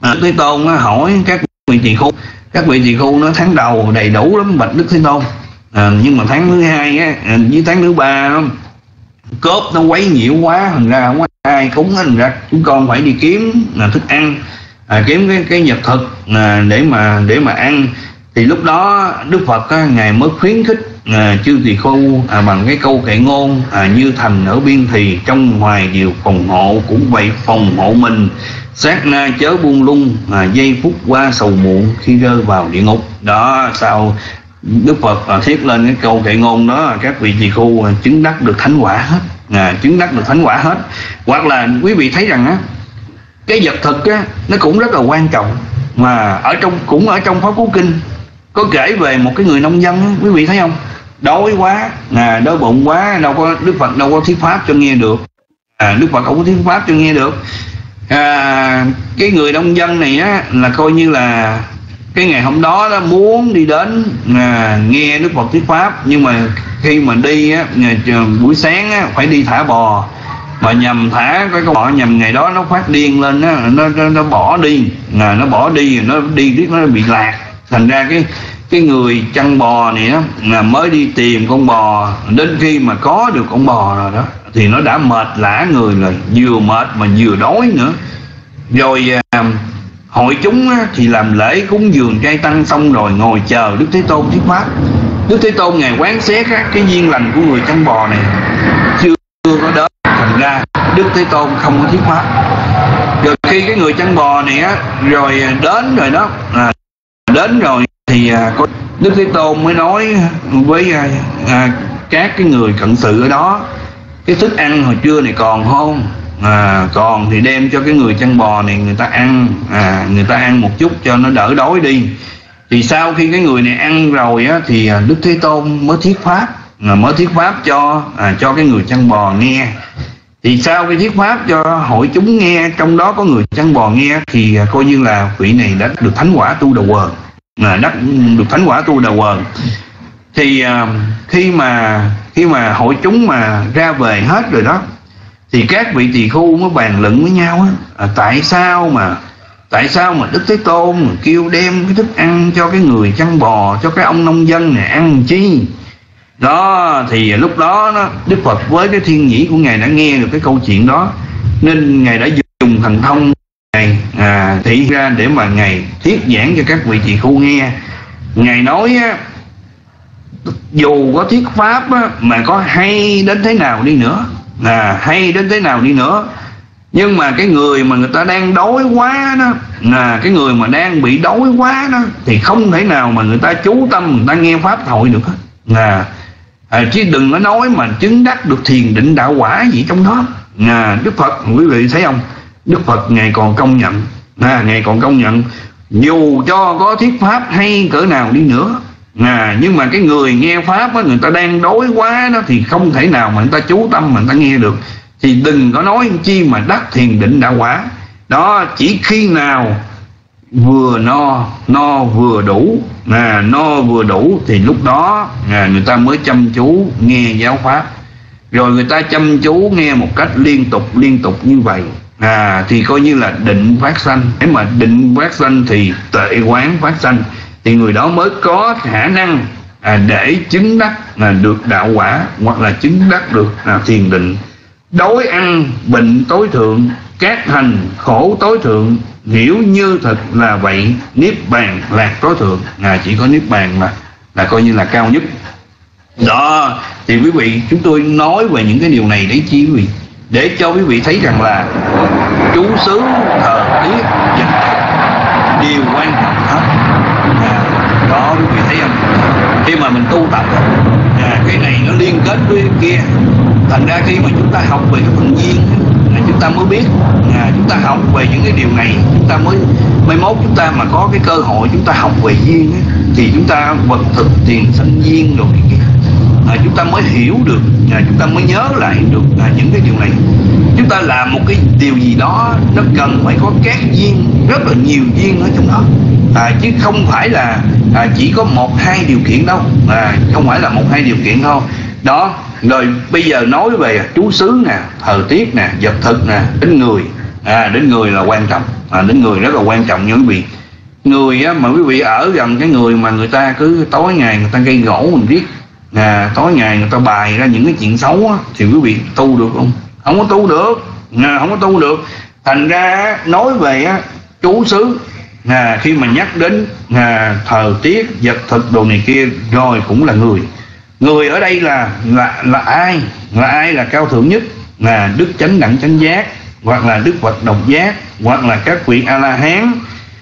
à, Thế Tôn á, hỏi các vị tỳ khu các vị tỳ khu nó tháng đầu đầy đủ lắm bạch Đức Thế Tôn. À, nhưng mà tháng thứ hai á, à, với tháng thứ ba nó cốp nó quấy nhiễu quá thành ra không có ai cúng thành ra chúng con phải đi kiếm là thức ăn à, kiếm cái cái vật thực à, để mà để mà ăn. Thì lúc đó Đức Phật á, ngài mới khuyến khích à, chư tỳ khu à, bằng cái câu kệ ngôn à, như thành ở biên thì trong ngoài đều phòng hộ cũng vậy phòng hộ mình. Sát na chớ buông lung à, giây phút qua sầu muộn khi rơi vào địa ngục. Đó sao Đức Phật à, thiết lên cái câu kệ ngôn đó à, các vị trì khu à, chứng đắc được thánh quả hết. À, chứng đắc được thánh quả hết. Hoặc là quý vị thấy rằng á cái vật thực á nó cũng rất là quan trọng. Mà ở trong cũng ở trong pháp cú kinh có kể về một cái người nông dân quý vị thấy không? Đói quá à, đói bụng quá đâu có đức phật đâu có thuyết pháp cho nghe được. À, đức phật không có thuyết pháp cho nghe được. À, cái người nông dân này á là coi như là cái ngày hôm đó đó muốn đi đến à, nghe đức phật thuyết pháp nhưng mà khi mà đi á buổi sáng á, phải đi thả bò. Mà nhầm thả cái con bò nhầm ngày đó nó phát điên lên á nó, nó, nó bỏ đi. À, nó bỏ đi nó đi nó bị lạc thành ra cái cái người chăn bò này đó là mới đi tìm con bò đến khi mà có được con bò rồi đó thì nó đã mệt lã người rồi vừa mệt mà vừa đói nữa. Rồi à, hội chúng á, thì làm lễ cúng dường trai tăng xong rồi ngồi chờ đức thế tôn thuyết pháp. Đức thế tôn ngài quán xét á, cái duyên lành của người chăn bò này. Chưa có đến thành ra đức thế tôn không có thuyết pháp. Rồi khi cái người chăn bò này á rồi à, đến rồi đó à, đến rồi thì à, có đức thế tôn mới nói với à, à, các cái người cận sự ở đó cái thức ăn hồi trưa này còn không? À, còn thì đem cho cái người chăn bò này người ta ăn à, người ta ăn một chút cho nó đỡ đói đi. Thì sau khi cái người này ăn rồi á thì à, đức thế tôn mới thuyết pháp à, mới thuyết pháp cho à, cho cái người chăn bò nghe thì sau khi thuyết pháp cho hội chúng nghe trong đó có người chăn bò nghe thì à, coi như là vị này đã được thánh quả tu đầu quần. Là đắc được thánh quả tu đầu quần. Thì à, khi mà khi mà hội chúng mà ra về hết rồi đó thì các vị tỳ khu mới bàn luận với nhau á à, tại sao mà tại sao mà đức thế tôn kêu đem cái thức ăn cho cái người chăn bò cho cái ông nông dân này ăn chi? Đó thì lúc đó nó đức phật với cái thiên nhĩ của ngài đã nghe được cái câu chuyện đó. Nên ngài đã dùng thần thông này à, thị ra để mà ngài thuyết giảng cho các vị tỳ khu nghe. Ngài nói á, dù có thuyết pháp á, mà có hay đến thế nào đi nữa là hay đến thế nào đi nữa. Nhưng mà cái người mà người ta đang đói quá đó là cái người mà đang bị đói quá đó thì không thể nào mà người ta chú tâm người ta nghe pháp thoại được là à, chứ đừng có nói mà chứng đắc được thiền định đạo quả gì trong đó. À, đức phật quý vị thấy không? Đức phật ngày còn công nhận. À, ngày còn công nhận. Dù cho có thuyết pháp hay cỡ nào đi nữa. À, nhưng mà cái người nghe pháp á, người ta đang đói quá đó thì không thể nào mà người ta chú tâm mà người ta nghe được. Thì đừng có nói chi mà đắc thiền định đạo quả. Đó chỉ khi nào vừa no no vừa đủ. À, no vừa đủ thì lúc đó à, người ta mới chăm chú nghe giáo pháp. Rồi người ta chăm chú nghe một cách liên tục liên tục như vậy. À thì coi như là định phát sanh. Nếu mà định phát sanh thì tệ quán phát sanh thì người đó mới có khả năng à, để chứng đắc là được đạo quả hoặc là chứng đắc được à, thiền định. Đối ăn bệnh tối thượng các hành khổ tối thượng hiểu như thật là vậy niết bàn lạc tối thượng. Ngài chỉ có niết bàn là là coi như là cao nhất. Đó thì quý vị chúng tôi nói về những cái điều này để chi quý vị? Để cho quý vị thấy rằng là chú xứ thờ tiết vật điều quan trọng hết à, dạ, đó quý vị thấy không? Khi mà mình tu tập à, cái này nó liên kết với cái kia. Thành ra khi mà chúng ta học về cái phần duyên là chúng ta mới biết à, chúng ta học về những cái điều này chúng ta mới mai mốt chúng ta mà có cái cơ hội chúng ta học về duyên ấy, thì chúng ta vật thực tiền sanh duyên rồi. Cái kia à, chúng ta mới hiểu được à, chúng ta mới nhớ lại được à, những cái điều này. Chúng ta làm một cái điều gì đó nó cần phải có các duyên rất là nhiều duyên ở trong đó. À, chứ không phải là à, chỉ có một hai điều kiện đâu. À, không phải là một hai điều kiện thôi đó rồi bây giờ nói về chú xứ nè thời tiết nè vật thực nè đến người. À, đến người là quan trọng. À, đến người rất là quan trọng như quý vị. Người á, mà quý vị ở gần cái người mà người ta cứ tối ngày người ta gây gỗ mình biết à, tối ngày người ta bài ra những cái chuyện xấu á, thì quý vị tu được không? Không có tu được. À, không có tu được. Thành ra nói về á, chú xứ à, khi mà nhắc đến à, thời tiết vật thực đồ này kia rồi cũng là người người ở đây là là là ai? Là ai là cao thượng nhất? Là đức chánh đẳng chánh giác hoặc là đức phật độc giác hoặc là các vị a la hán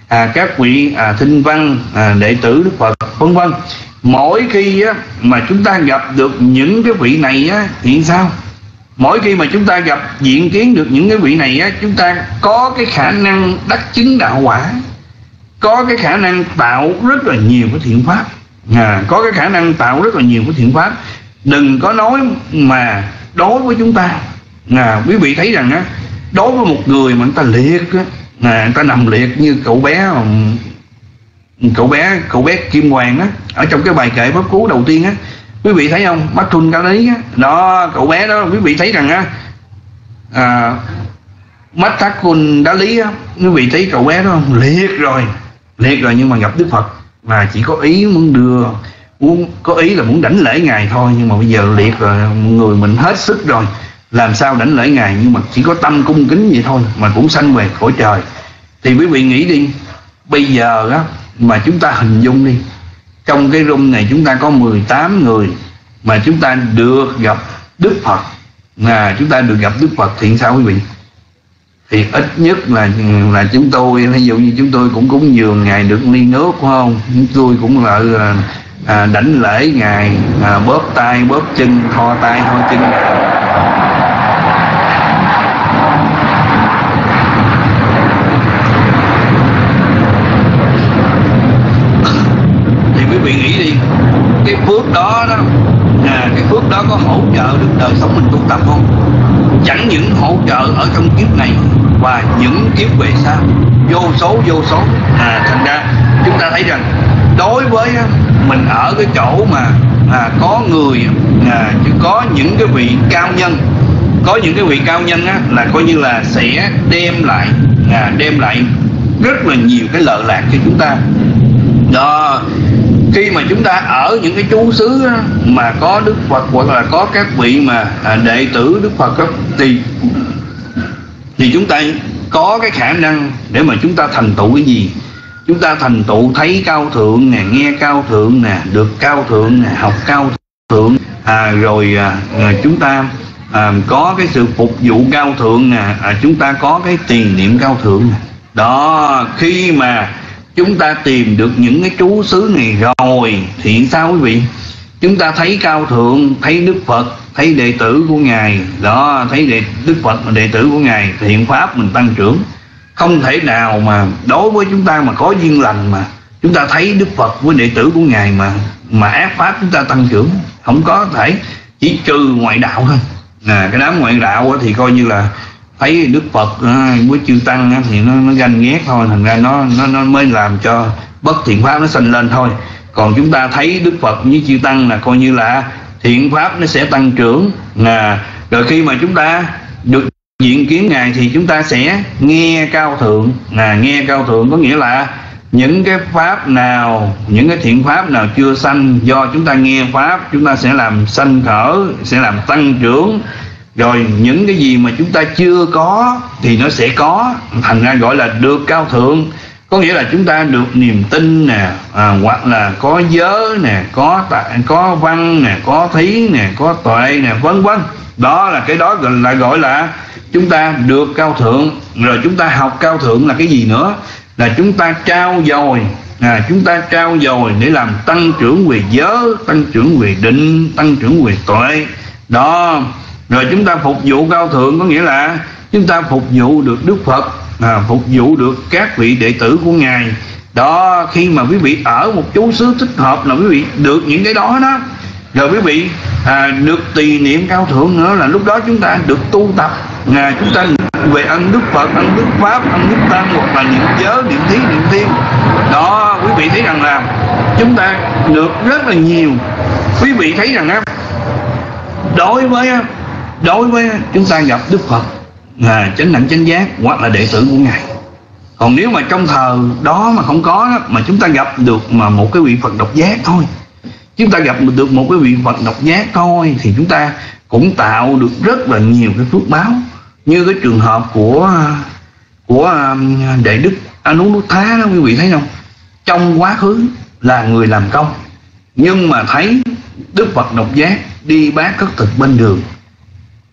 à, các vị à, thinh văn à, đệ tử đức phật vân vân. Mỗi khi á, mà chúng ta gặp được những cái vị này á, thì sao? Mỗi khi mà chúng ta gặp diện kiến được những cái vị này á, chúng ta có cái khả năng đắc chứng đạo quả có cái khả năng tạo rất là nhiều cái thiện pháp à, có cái khả năng tạo rất là nhiều cái thiện pháp. Đừng có nói mà đối với chúng ta. À, quý vị thấy rằng á đối với một người mà người ta liệt á à, người ta nằm liệt như cậu bé cậu bé cậu bé kim hoàng á ở trong cái bài kệ pháp cứu đầu tiên á quý vị thấy không? Mắt thun cao lý á. Đó cậu bé đó quý vị thấy rằng á à, mắt thắt cun đá lý á quý vị thấy cậu bé đó không? Liệt rồi liệt rồi nhưng mà gặp đức phật mà chỉ có ý muốn đưa, muốn, có ý là muốn đảnh lễ ngài thôi, nhưng mà bây giờ liệt rồi người mình hết sức rồi. Làm sao đảnh lễ ngài? Nhưng mà chỉ có tâm cung kính vậy thôi, mà cũng sanh về cõi trời. Thì quý vị nghĩ đi, bây giờ á, mà chúng ta hình dung đi, trong cái room này chúng ta có 18 người mà chúng ta được gặp Đức Phật. Là chúng ta được gặp Đức Phật thì sao quý vị? Thì ít nhất là là chúng tôi ví dụ như chúng tôi cũng cúng dường ngài được ly nước phải không? Chúng tôi cũng là à, à đảnh lễ ngài à, bóp tay bóp chân tho tay tho chân. ngài quý vị nghĩ đi cái phước đó đó à, cái phước đó có hỗ trợ được đời sống mình tu tập những chẳng những trợ ở trong kiếp này và những kiếp về sau. Vô số vô số. À, thành ra chúng ta thấy rằng đối với mình ở cái chỗ mà à, có người à, có những cái vị cao nhân có những cái vị cao nhân á, là coi như là sẽ đem lại à, đem lại rất là nhiều cái lợi lạc cho chúng ta. Đó khi mà chúng ta ở những cái chú xứ mà có đức phật hoặc là có các vị mà à, đệ tử đức phật đó, thì thì chúng ta có cái khả năng để mà chúng ta thành tựu cái gì? Chúng ta thành tựu thấy cao thượng nè nghe cao thượng nè được cao thượng nè học cao thượng. À, rồi à, à chúng ta à, có cái sự phục vụ cao thượng nè à, chúng ta có cái tiền niệm cao thượng nè. Đó khi mà chúng ta tìm được những cái chú xứ này rồi thì sao quý vị? Chúng ta thấy cao thượng thấy đức phật thấy đệ tử của ngài. Đó thấy đệ, đức phật và đệ tử của ngài thiện pháp mình tăng trưởng. Không thể nào mà đối với chúng ta mà có duyên lành mà chúng ta thấy đức phật với đệ tử của ngài mà mà ác pháp chúng ta tăng trưởng. Không có thể chỉ trừ ngoại đạo thôi. À, cái đám ngoại đạo thì coi như là thấy đức phật ờ, với chư tăng thì nó nó ganh ghét thôi. Thành ra nó nó nó mới làm cho bất thiện pháp nó sinh lên thôi. Còn chúng ta thấy đức phật với chư tăng là coi như là thiện pháp nó sẽ tăng trưởng. À, rồi khi mà chúng ta được diện kiến ngài thì chúng ta sẽ nghe cao thượng. À, nghe cao thượng có nghĩa là những cái pháp nào những cái thiện pháp nào chưa sanh do chúng ta nghe pháp chúng ta sẽ làm sanh khởi sẽ làm tăng trưởng rồi những cái gì mà chúng ta chưa có thì nó sẽ có. Thành ra gọi là được cao thượng. Có nghĩa là chúng ta được niềm tin nè à, hoặc là có giới nè có tại có văn nè có thí nè có tuệ nè vân vân. Đó là cái đó gọi là gọi là chúng ta được cao thượng. Rồi chúng ta học cao thượng là cái gì nữa? Là chúng ta trao dồi à, chúng ta trao dồi để làm tăng trưởng về giới tăng trưởng về định tăng trưởng về tuệ. Đó rồi chúng ta phục vụ cao thượng có nghĩa là chúng ta phục vụ được đức phật à, phục vụ được các vị đệ tử của ngài. Đó khi mà quý vị ở một chú xứ thích hợp là quý vị được những cái đó đó. Rồi quý vị à, được tùy niệm cao thượng nữa là lúc đó chúng ta được tu tập. À, chúng ta về ăn đức phật ăn đức pháp ăn đức tăng hoặc là niệm giới niệm thí niệm thiên. Đó quý vị thấy rằng là chúng ta được rất là nhiều. Quý vị thấy rằng á đối với đối với chúng ta gặp đức phật là chánh đẳng chánh giác hoặc là đệ tử của ngài. Còn nếu mà trong thờ đó mà không có đó, mà chúng ta gặp được mà một cái vị phật độc giác thôi. Chúng ta gặp được một cái vị phật độc giác thôi thì chúng ta cũng tạo được rất là nhiều cái phước báo. Như cái trường hợp của của à, đệ đức Anuruddha đó quý vị thấy không? Trong quá khứ là người làm công nhưng mà thấy đức phật độc giác đi bát cất thực bên đường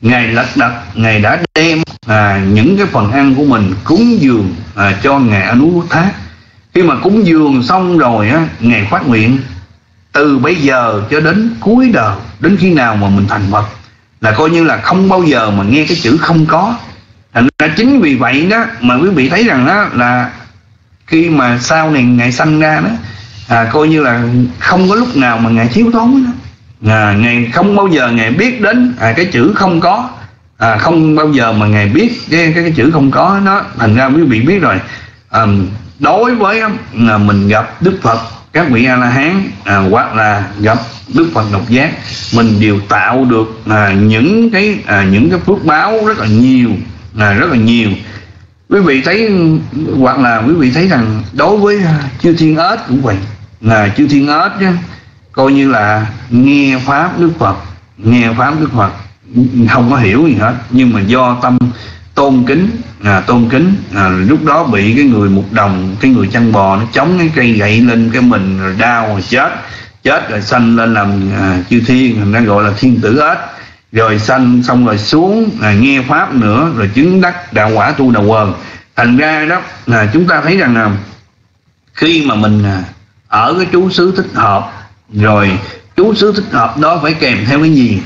ngài lật đật ngài đã đem à, những cái phần ăn của mình cúng dường à, cho ngài Anuruddha. Khi mà cúng dường xong rồi á ngài phát nguyện từ bây giờ cho đến cuối đời đến khi nào mà mình thành Phật là coi như là không bao giờ mà nghe cái chữ không có. Thành ra chính vì vậy đó mà quý vị thấy rằng đó là khi mà sau này ngài sanh ra đó à, coi như là không có lúc nào mà ngài thiếu thốn đó à, ngài không bao giờ ngài biết đến à, cái chữ không có. À, không bao giờ mà ngài biết cái, cái, cái chữ không có nó thành ra quý vị biết rồi. À, đối với à, mình gặp đức phật các vị a la hán à, hoặc là gặp đức phật độc giác mình đều tạo được à, những cái à, những cái phước báo rất là nhiều à, rất là nhiều. Quý vị thấy hoặc là quý vị thấy rằng đối với à, chư thiên ếch cũng vậy. Là chư thiên ếch chứ coi như là nghe pháp đức phật nghe pháp đức phật không có hiểu gì hết. Nhưng mà do tâm tôn kính à, tôn kính à, lúc đó bị cái người một đồng cái người chăn bò nó chống cái cây gậy lên cái mình rồi đau rồi chết. Chết rồi sanh lên làm à, chư thiên thành gọi là thiên tử ếch rồi sanh xong rồi xuống à, nghe pháp nữa rồi chứng đắc đạo quả tu đầu quần. Thành ra đó là chúng ta thấy rằng là khi mà mình à, ở cái chú xứ thích hợp rồi chú xứ thích hợp đó phải kèm theo cái gì?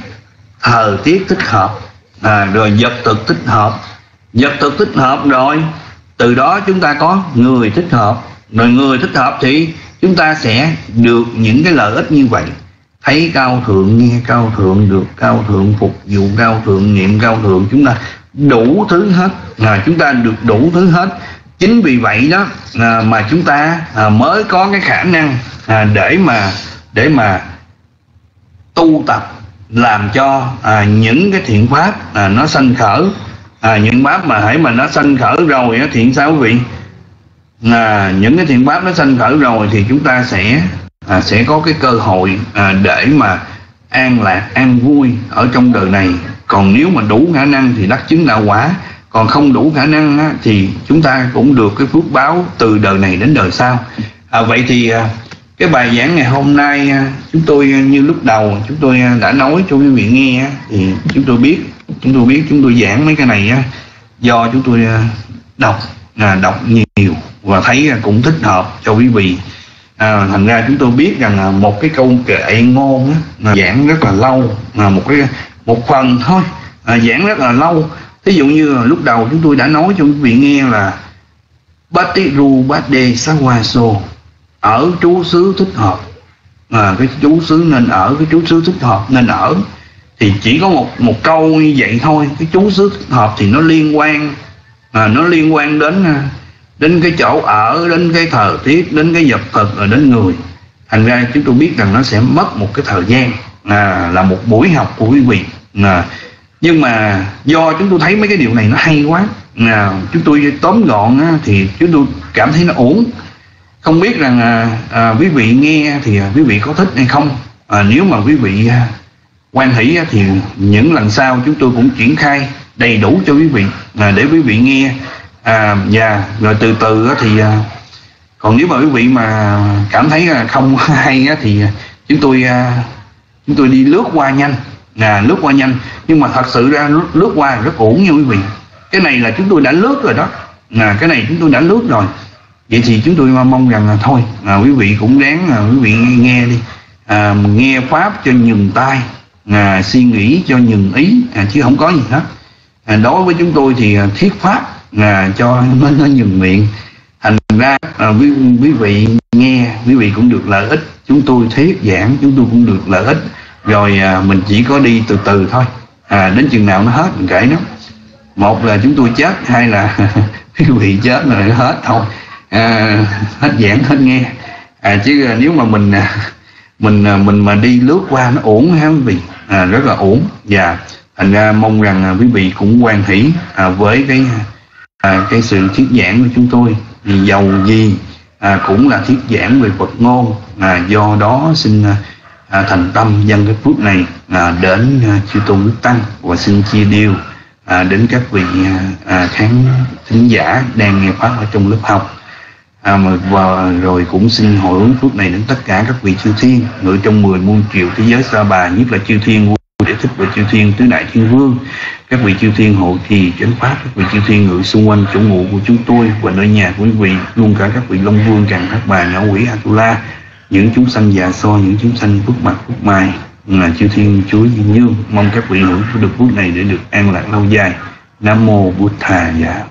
Thời tiết thích hợp. À, rồi vật thực thích hợp. Vật thực thích hợp rồi từ đó chúng ta có người thích hợp. Rồi người thích hợp thì chúng ta sẽ được những cái lợi ích như vậy. Thấy cao thượng nghe cao thượng được cao thượng phục vụ cao thượng niệm cao thượng chúng ta đủ thứ hết. À, chúng ta được đủ thứ hết. Chính vì vậy đó à, mà chúng ta à, mới có cái khả năng à, để mà để mà tu tập làm cho à, những cái thiện pháp à, nó sanh khởi à, những pháp mà hãy mà nó sanh khởi rồi á, thiện sao quý vị? À, những cái thiện pháp nó sanh khởi rồi thì chúng ta sẽ à, sẽ có cái cơ hội à, để mà an lạc an vui ở trong đời này. Còn nếu mà đủ khả năng thì đắc chứng đạo quả. Còn không đủ khả năng á, thì chúng ta cũng được cái phước báo từ đời này đến đời sau. À, vậy thì à, cái bài giảng ngày hôm nay à, chúng tôi như lúc đầu chúng tôi đã nói cho quý vị nghe thì chúng tôi biết chúng tôi biết chúng tôi giảng mấy cái này á, do chúng tôi đọc à, đọc nhiều và thấy cũng thích hợp cho quý vị. À, thành ra chúng tôi biết rằng là một cái câu kệ ngôn á, giảng rất là lâu là một cái một phần thôi à, giảng rất là lâu. Ví dụ như là lúc đầu chúng tôi đã nói cho quý vị nghe là Bati Ru Bade Sawaso ở trú xứ thích hợp. À, cái trú xứ nên ở cái trú xứ thích hợp nên ở. Thì chỉ có một một câu như vậy thôi. Cái trú xứ thích hợp thì nó liên quan à, nó liên quan đến à, đến cái chỗ ở đến cái thời tiết đến cái vật thực và đến người. Thành ra chúng tôi biết rằng nó sẽ mất một cái thời gian à, là một buổi học của quý vị. À, nhưng mà do chúng tôi thấy mấy cái điều này nó hay quá. À, chúng tôi tóm gọn á, thì chúng tôi cảm thấy nó ổn không biết rằng à, à, quý vị nghe thì à, quý vị có thích hay không? À, nếu mà quý vị à, quan hỷ à, thì những lần sau chúng tôi cũng triển khai đầy đủ cho quý vị. À, để quý vị nghe. À, và rồi từ từ á, thì à, còn nếu mà quý vị mà cảm thấy à, không [LAUGHS] hay á, thì à, chúng tôi à, chúng tôi đi lướt qua nhanh. À, lướt qua nhanh. Nhưng mà thật sự ra lướt, lướt qua rất ổn nha quý vị. Cái này là chúng tôi đã lướt rồi đó. À, cái này chúng tôi đã lướt rồi vậy thì chúng tôi mong rằng là thôi à, quý vị cũng đáng à, quý vị nghe đi. À, nghe pháp cho nhường tai à, suy nghĩ cho nhường ý à, chứ không có gì hết. À, đối với chúng tôi thì à, thiết pháp à, cho nó, nó nhường miệng. Thành ra à, quý, quý vị nghe quý vị cũng được lợi ích. Chúng tôi thuyết giảng chúng tôi cũng được lợi ích. Rồi à, mình chỉ có đi từ từ thôi. À, đến chừng nào nó hết mình kể nó. Một là chúng tôi chết hai là [LAUGHS] quý vị chết rồi nó hết thôi à, hết giảng hết nghe. À, chứ à, nếu mà mình à, mình à, mình mà đi lướt qua nó ổn ha quý vị. À, rất là ổn. Và thành ra mong rằng à, quý vị cũng quan hỷ à, với cái à, cái sự thuyết giảng của chúng tôi. Thì giàu gì à, cũng là thuyết giảng về Phật ngôn à, do đó xin à, à thành tâm dâng cái phút này à, đến à, chư tôn đức tăng. Và xin chia điều à, đến các vị à, à, khán thính giả đang nghe pháp ở trong lớp học à, mà, và rồi cũng xin hồi hướng phước này đến tất cả các vị chư thiên. Ngự trong mười muôn triệu thế giới sa bà nhất là chư thiên để thích và chư thiên tứ đại thiên vương. Các vị chư thiên hộ trì chánh pháp các vị chư thiên ngự xung quanh chỗ ngụ của chúng tôi và nơi nhà của quý vị luôn cả các vị long vương càng thác bà nhỏ quỷ atula những chúng sanh già so những chúng sanh phước mặt phước mai là chư thiên chúa diên dương mong các vị hưởng được phước này để được an lạc lâu dài. Nam mô bút thà dạ.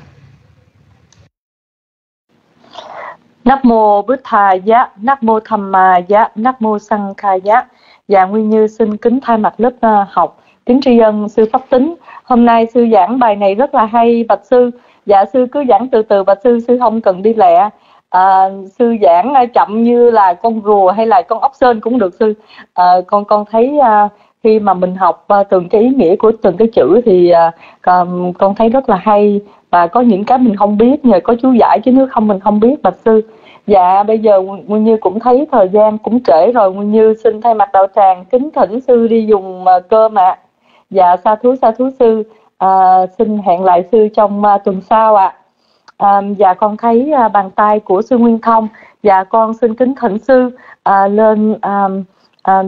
Nắp mô Bích Thà Giá, Nắp mô Tham Ma Giá, Nắp mô Sang Kha Giá. Dạ Nguyên Như xin kính thay mặt lớp ờ, học, kính tri ân sư Pháp Tính. Hôm nay sư giảng bài này rất là hay, bạch sư. Dạ sư cứ giảng từ từ bạch sư, sư không cần đi lẹ. À, sư giảng ờ, chậm như là con rùa hay là con ốc sên cũng được sư. À, con con thấy à, khi mà mình học uh, từng cái ý nghĩa của từng cái chữ thì uh, con, con thấy rất là hay và có những cái mình không biết nhờ có chú giải chứ nếu không mình không biết bạch sư Dạ bây giờ Nguyên Như cũng thấy thời gian cũng trễ rồi Nguyên Như xin thay mặt đạo tràng kính thỉnh sư đi dùng ờ, cơm ạ. À. Dạ sa thú sa thú sư à, xin hẹn lại sư trong à, tuần sau ạ. À. À, dạ con thấy à, bàn tay của sư Nguyên Thông. Dạ con xin kính thỉnh sư à, lên à, à,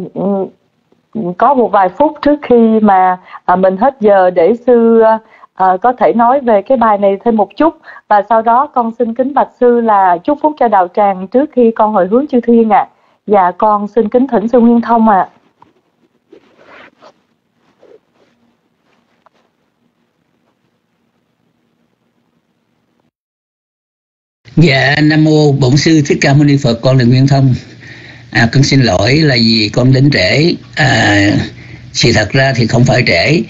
có một vài phút trước khi mà à, mình hết giờ để sư à, à, có thể nói về cái bài này thêm một chút và sau đó con xin kính bạch sư là chúc phúc cho đạo tràng trước khi con hồi hướng chư thiên ạ. À. Dạ con xin kính thỉnh sư Nguyên Thông ạ. À. Dạ Nam Mô Bổn Sư Thích Ca Mâu Ni Phật Con là Nguyên Thông à, Con xin lỗi là vì con đến trễ à, Sự thật ra thì không phải trễ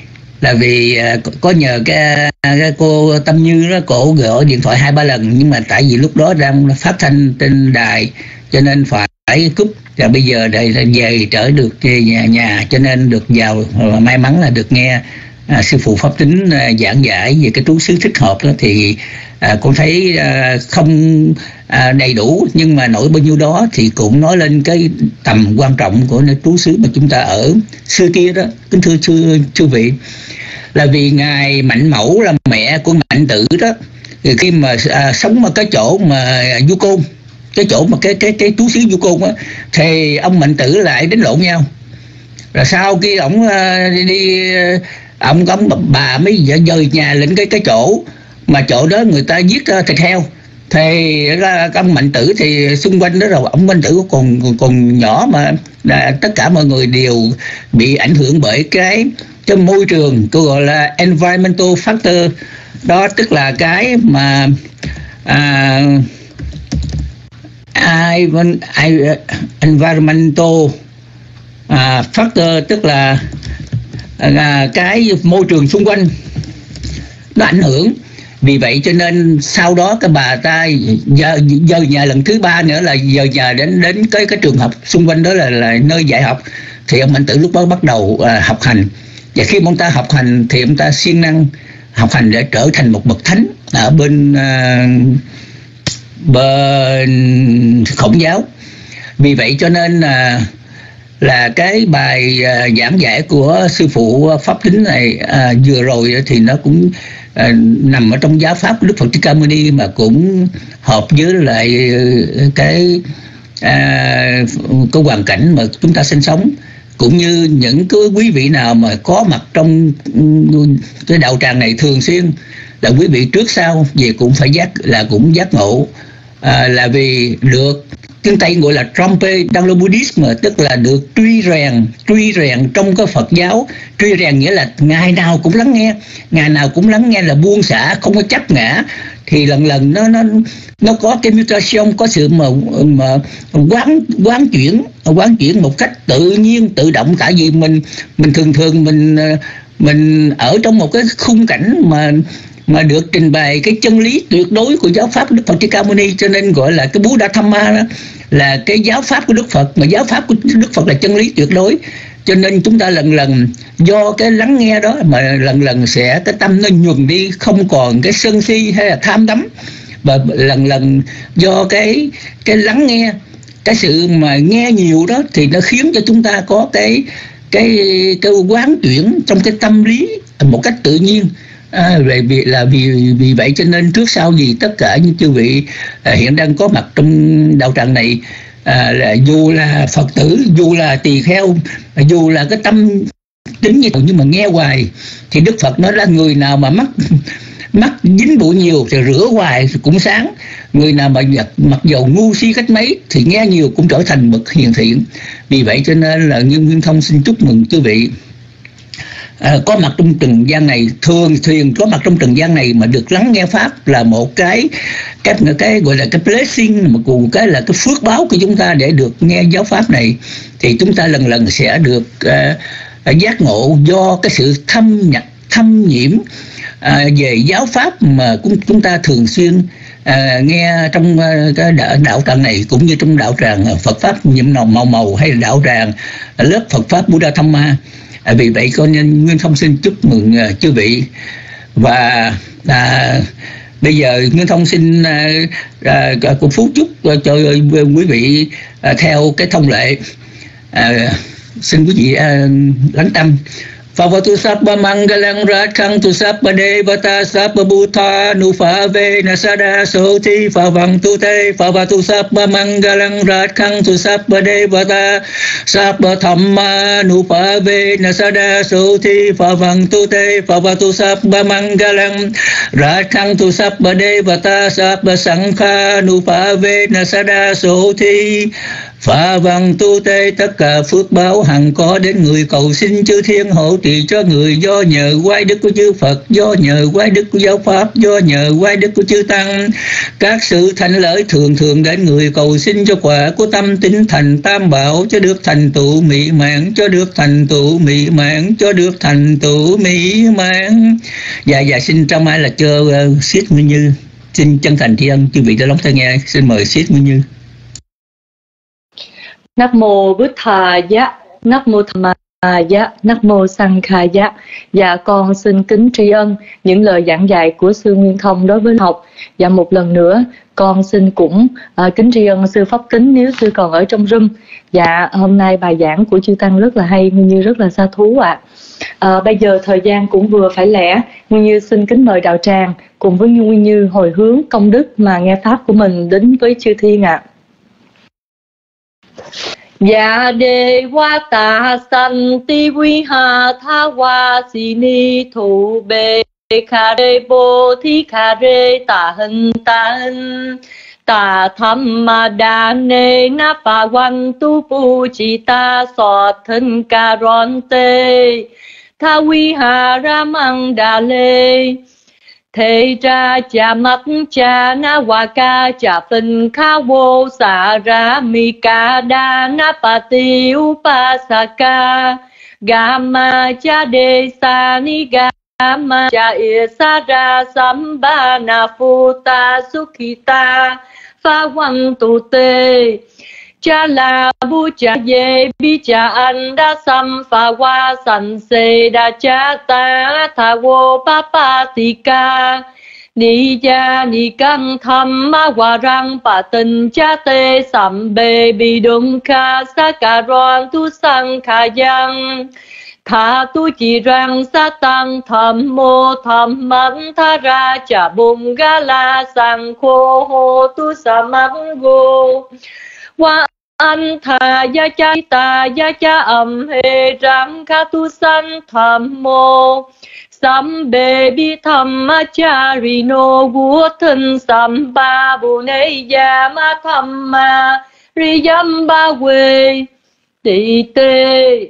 là vì à, có nhờ cái, à, cái cô Tâm Như đó cổ gọi điện thoại hai ba lần. Nhưng mà tại vì lúc đó đang phát thanh trên đài cho nên phải cúp. Và bây giờ đây là về trở được về nhà nhà cho nên được vào à, may mắn là được nghe à, sư phụ pháp tính à, giảng giải về cái trú xứ thích hợp đó. Thì à, con thấy à, không à, đầy đủ. Nhưng mà nổi bao nhiêu đó thì cũng nói lên cái tầm quan trọng của nơi trú xứ mà chúng ta ở. Xưa kia đó kính thưa chư chư vị là vì ngài mạnh mẫu là mẹ của mạnh tử đó. Thì khi mà à, sống ở cái chỗ mà du côn cái chỗ mà cái cái cái trú xứ du côn á thì ông mạnh tử lại đánh lộn nhau. Rồi sau khi ổng à, đi, đi à, ông ông bà mới dời nhà lên cái cái chỗ mà chỗ đó người ta giết à, thịt heo thì ra ông mạnh tử thì xung quanh đó rồi ông mạnh tử còn còn, còn nhỏ mà là tất cả mọi người đều bị ảnh hưởng bởi cái cái môi trường tôi gọi là environmental factor. Đó tức là cái mà à, I, I, environmental à, factor tức là à, cái môi trường xung quanh nó ảnh hưởng vì vậy cho nên sau đó cái bà ta giờ, giờ nhà lần thứ ba nữa là giờ nhà đến đến cái cái trường học xung quanh đó là là nơi dạy học. Thì ông mạnh tử lúc đó bắt đầu à, học hành. Và khi ông ta học hành thì ông ta siêng năng học hành để trở thành một bậc thánh ở bên à, bên khổng giáo. Vì vậy cho nên là là cái bài à, giảng giải của sư phụ pháp tính này à, vừa rồi thì nó cũng à, nằm ở trong giáo pháp của đức phật thích ca mâu ni mà cũng hợp với lại ờ, cái à, cái hoàn cảnh mà chúng ta sinh sống. Cũng như những cái quý vị nào mà có mặt trong ừ, cái đạo tràng này thường xuyên là quý vị trước sau về cũng phải giác là cũng giác ngộ. À, là vì được tiếng Tây gọi là Trompe là Buddhism, tức là được truy rèn truy rèn trong cái Phật giáo. Truy rèn nghĩa là ngày nào cũng lắng nghe, ngày nào cũng lắng nghe là buông xả, không có chấp ngã. Thì lần lần nó nó nó có cái mutation, có sự mà mà quán quán chuyển quán chuyển một cách tự nhiên, tự động. Tại vì mình mình thường thường mình ờ, mình ở trong một cái khung cảnh mà mà được trình bày cái chân lý tuyệt đối của giáo pháp Đức Phật Thích Ca Mâu Ni, cho nên gọi là cái Buddha Dhamma đó là cái giáo pháp của Đức Phật, mà giáo pháp của Đức Phật là chân lý tuyệt đối. Cho nên chúng ta lần lần do cái lắng nghe đó mà lần lần sẽ cái tâm nó nhuần đi, không còn cái sân si hay là tham đắm. Và lần lần do cái cái lắng nghe, cái sự mà nghe nhiều đó thì nó khiến cho chúng ta có cái cái cái quán chuyển trong cái tâm lý một cách tự nhiên. À, về vì là vì vì vậy cho nên trước sau gì tất cả những chư vị à, hiện đang có mặt trong đạo tràng này à, là dù là phật tử dù là tỳ kheo dù là cái tâm tính như nhưng mà nghe hoài thì đức phật nói là người nào mà mắc mắc dính bụi nhiều thì rửa hoài cũng sáng. Người nào mà mặc dầu ngu si cách mấy thì nghe nhiều cũng trở thành bậc hiền thiện. Vì vậy cho nên là nghiêm nguyên thông xin chúc mừng chư vị à, có mặt trong trần gian này thường thuyền có mặt trong trần gian này mà được lắng nghe pháp là một cái cái cái gọi là cái blessing mà cùng cái là cái phước báo của chúng ta để được nghe giáo pháp này. Thì chúng ta lần lần sẽ được uh, giác ngộ do cái sự thâm nhập thâm nhiễm uh, về giáo pháp mà cũng chúng ta thường xuyên à, nghe trong cái đạo, đạo tràng này cũng như trong đạo tràng Phật pháp nhiệm nồng màu màu hay là đạo tràng lớp Phật pháp Buddha Dhamma à, vì vậy con nhân nguyên thông xin chúc mừng à, chư vị. Và à, bây giờ nguyên thông xin à, à, à cũng phú chúc cho quý vị à, theo cái thông lệ. À, xin quý vị à, lắng tâm. Phawatu sabba mangalang rathang tu sabba devata sabba bhuta nufave nasada soti favang tu te Phawatu sabba mangalang rathang tu sabba devata sabba thamma nufave nasada soti favang tu te Phawatu sabba mangalang rathang tu sabba devata sabba sankha nufave nasada soti Phạ văn tu tê tất cả phước báo hằng có đến người cầu xin chư thiên hộ trì cho người do nhờ quay đức của chư Phật, do nhờ quay đức của giáo Pháp, do nhờ quay đức của chư Tăng. Các sự thành lợi thường thường đến người cầu xin cho quả của tâm tinh thành tam bảo cho được thành tựu mỹ mãn, cho được thành tựu mỹ mãn, cho được thành tựu mỹ mãn. Dạ dạ xin trong ai là chưa uh, ờ, Siết Nguyên Như. Xin chân thành tri ân chư vị đã lắng nghe. Xin mời Siết Nguyên Như. Nam mô Bụt Thà Giá, Nam mô Tham Dạ, Nam mô Sang Kha Dạ. Dạ con xin kính tri ân những lời giảng dạy của sư Nguyên Thông đối với học. Dạ một lần nữa con xin cũng à, kính tri ân sư Pháp kính nếu sư còn ở trong room. Dạ hôm nay bài giảng của chư Tăng rất là hay, Nguyên Như rất là xa thú ạ. À. À, bây giờ thời gian cũng vừa phải lẽ, Nguyên Như xin kính mời Đạo Tràng cùng với Nguyên Như hồi hướng công đức mà nghe Pháp của mình đến với chư Thiên ạ. À. Dạ đề wa ta san ti vi ha tha wa si ni thủ bê kha rê bô thi kha rê ta hình tan hình ta tham ma đa nê na pa wan tu pu chi ta so thân ca ron tê. Tha vi ha ra mang đa lê. Thế ra cha mắt cha na wa ca cha tình kha vô sa ra. Mi ca đa na pa ti ca. Gama cha de sa ni gama cha isa ra. Sam ba na phu ta su ki sukhita pha văn tu te cha la bu cha ye bi, cha an da sam pha wa san se da cha, ta, tha wo pa pa ti ca. Ni cha ni, căn tham ma, hòa, răng pa tình, cha te sam be bi dum kha, sa ca ron tu sang kha yang tha, tu chỉ rằng sa, tăng tham mô tham mẫn, tha, ra, cha bùng ga, la sang khô, hô, tu, sa mắng go qua anh thà gia cha ta gia cha âm hề răng kha tu san tham mô. Sam bê bi tham ma cha ri no gu thân sam ba bu ne ya ma tham ma. Ri yam ba we ti tê.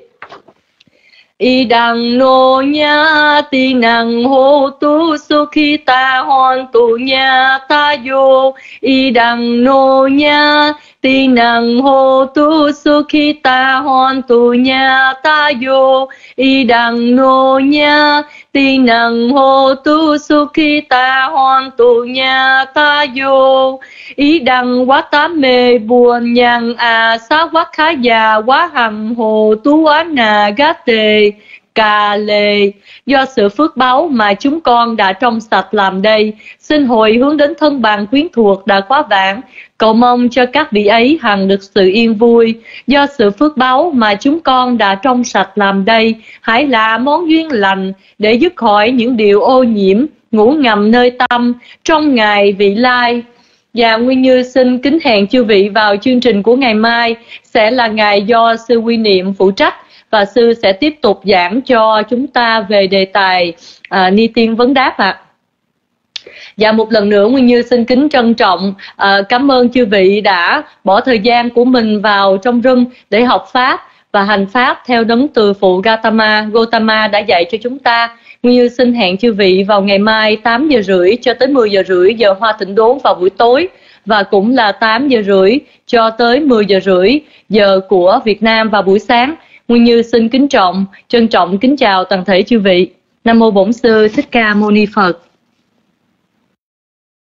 Y đằng nô nha ti nàng hô tu su khi ta hòn tu nha ta vô. Y đằng nô nha ti năng hô tu su khi ta hòn tu nha ta vô. Y đằng nô nha. Ti năng hô tu su khi ta hòn tu nha ta vô. Ý đằng quá tám mê buồn nhằn à xá quá khá già, quá hằng hồ tú á nà gá tề. Ca Lê, do sự phước báu mà chúng con đã trong sạch làm đây xin hồi hướng đến thân bằng quyến thuộc đã quá vãng. Cầu mong cho các vị ấy hằng được sự yên vui. Do sự phước báu mà chúng con đã trong sạch làm đây hãy là món duyên lành để dứt khỏi những điều ô nhiễm ngủ ngầm nơi tâm trong ngày vị lai. Và Nguyên Như xin kính hẹn chư vị vào chương trình của ngày mai sẽ là ngày do sư quy niệm phụ trách và sư sẽ tiếp tục giảng cho chúng ta về đề tài à, ni tiên vấn đáp ạ. À. Và một lần nữa Nguyên Như xin kính trân trọng à, cảm ơn chư vị đã bỏ thời gian của mình vào trong rừng để học Pháp và hành Pháp theo đấng từ phụ Gautama, Gautama đã dạy cho chúng ta. Nguyên Như xin hẹn chư vị vào ngày mai 8 giờ rưỡi cho tới 10 giờ rưỡi giờ Hoa Tịnh Đốn vào buổi tối và cũng là 8 giờ rưỡi cho tới 10 giờ rưỡi giờ của Việt Nam vào buổi sáng. Nguyên Như xin kính trọng, trân trọng kính chào toàn thể chư vị. Nam mô Bổn sư Thích Ca Mâu Ni Phật.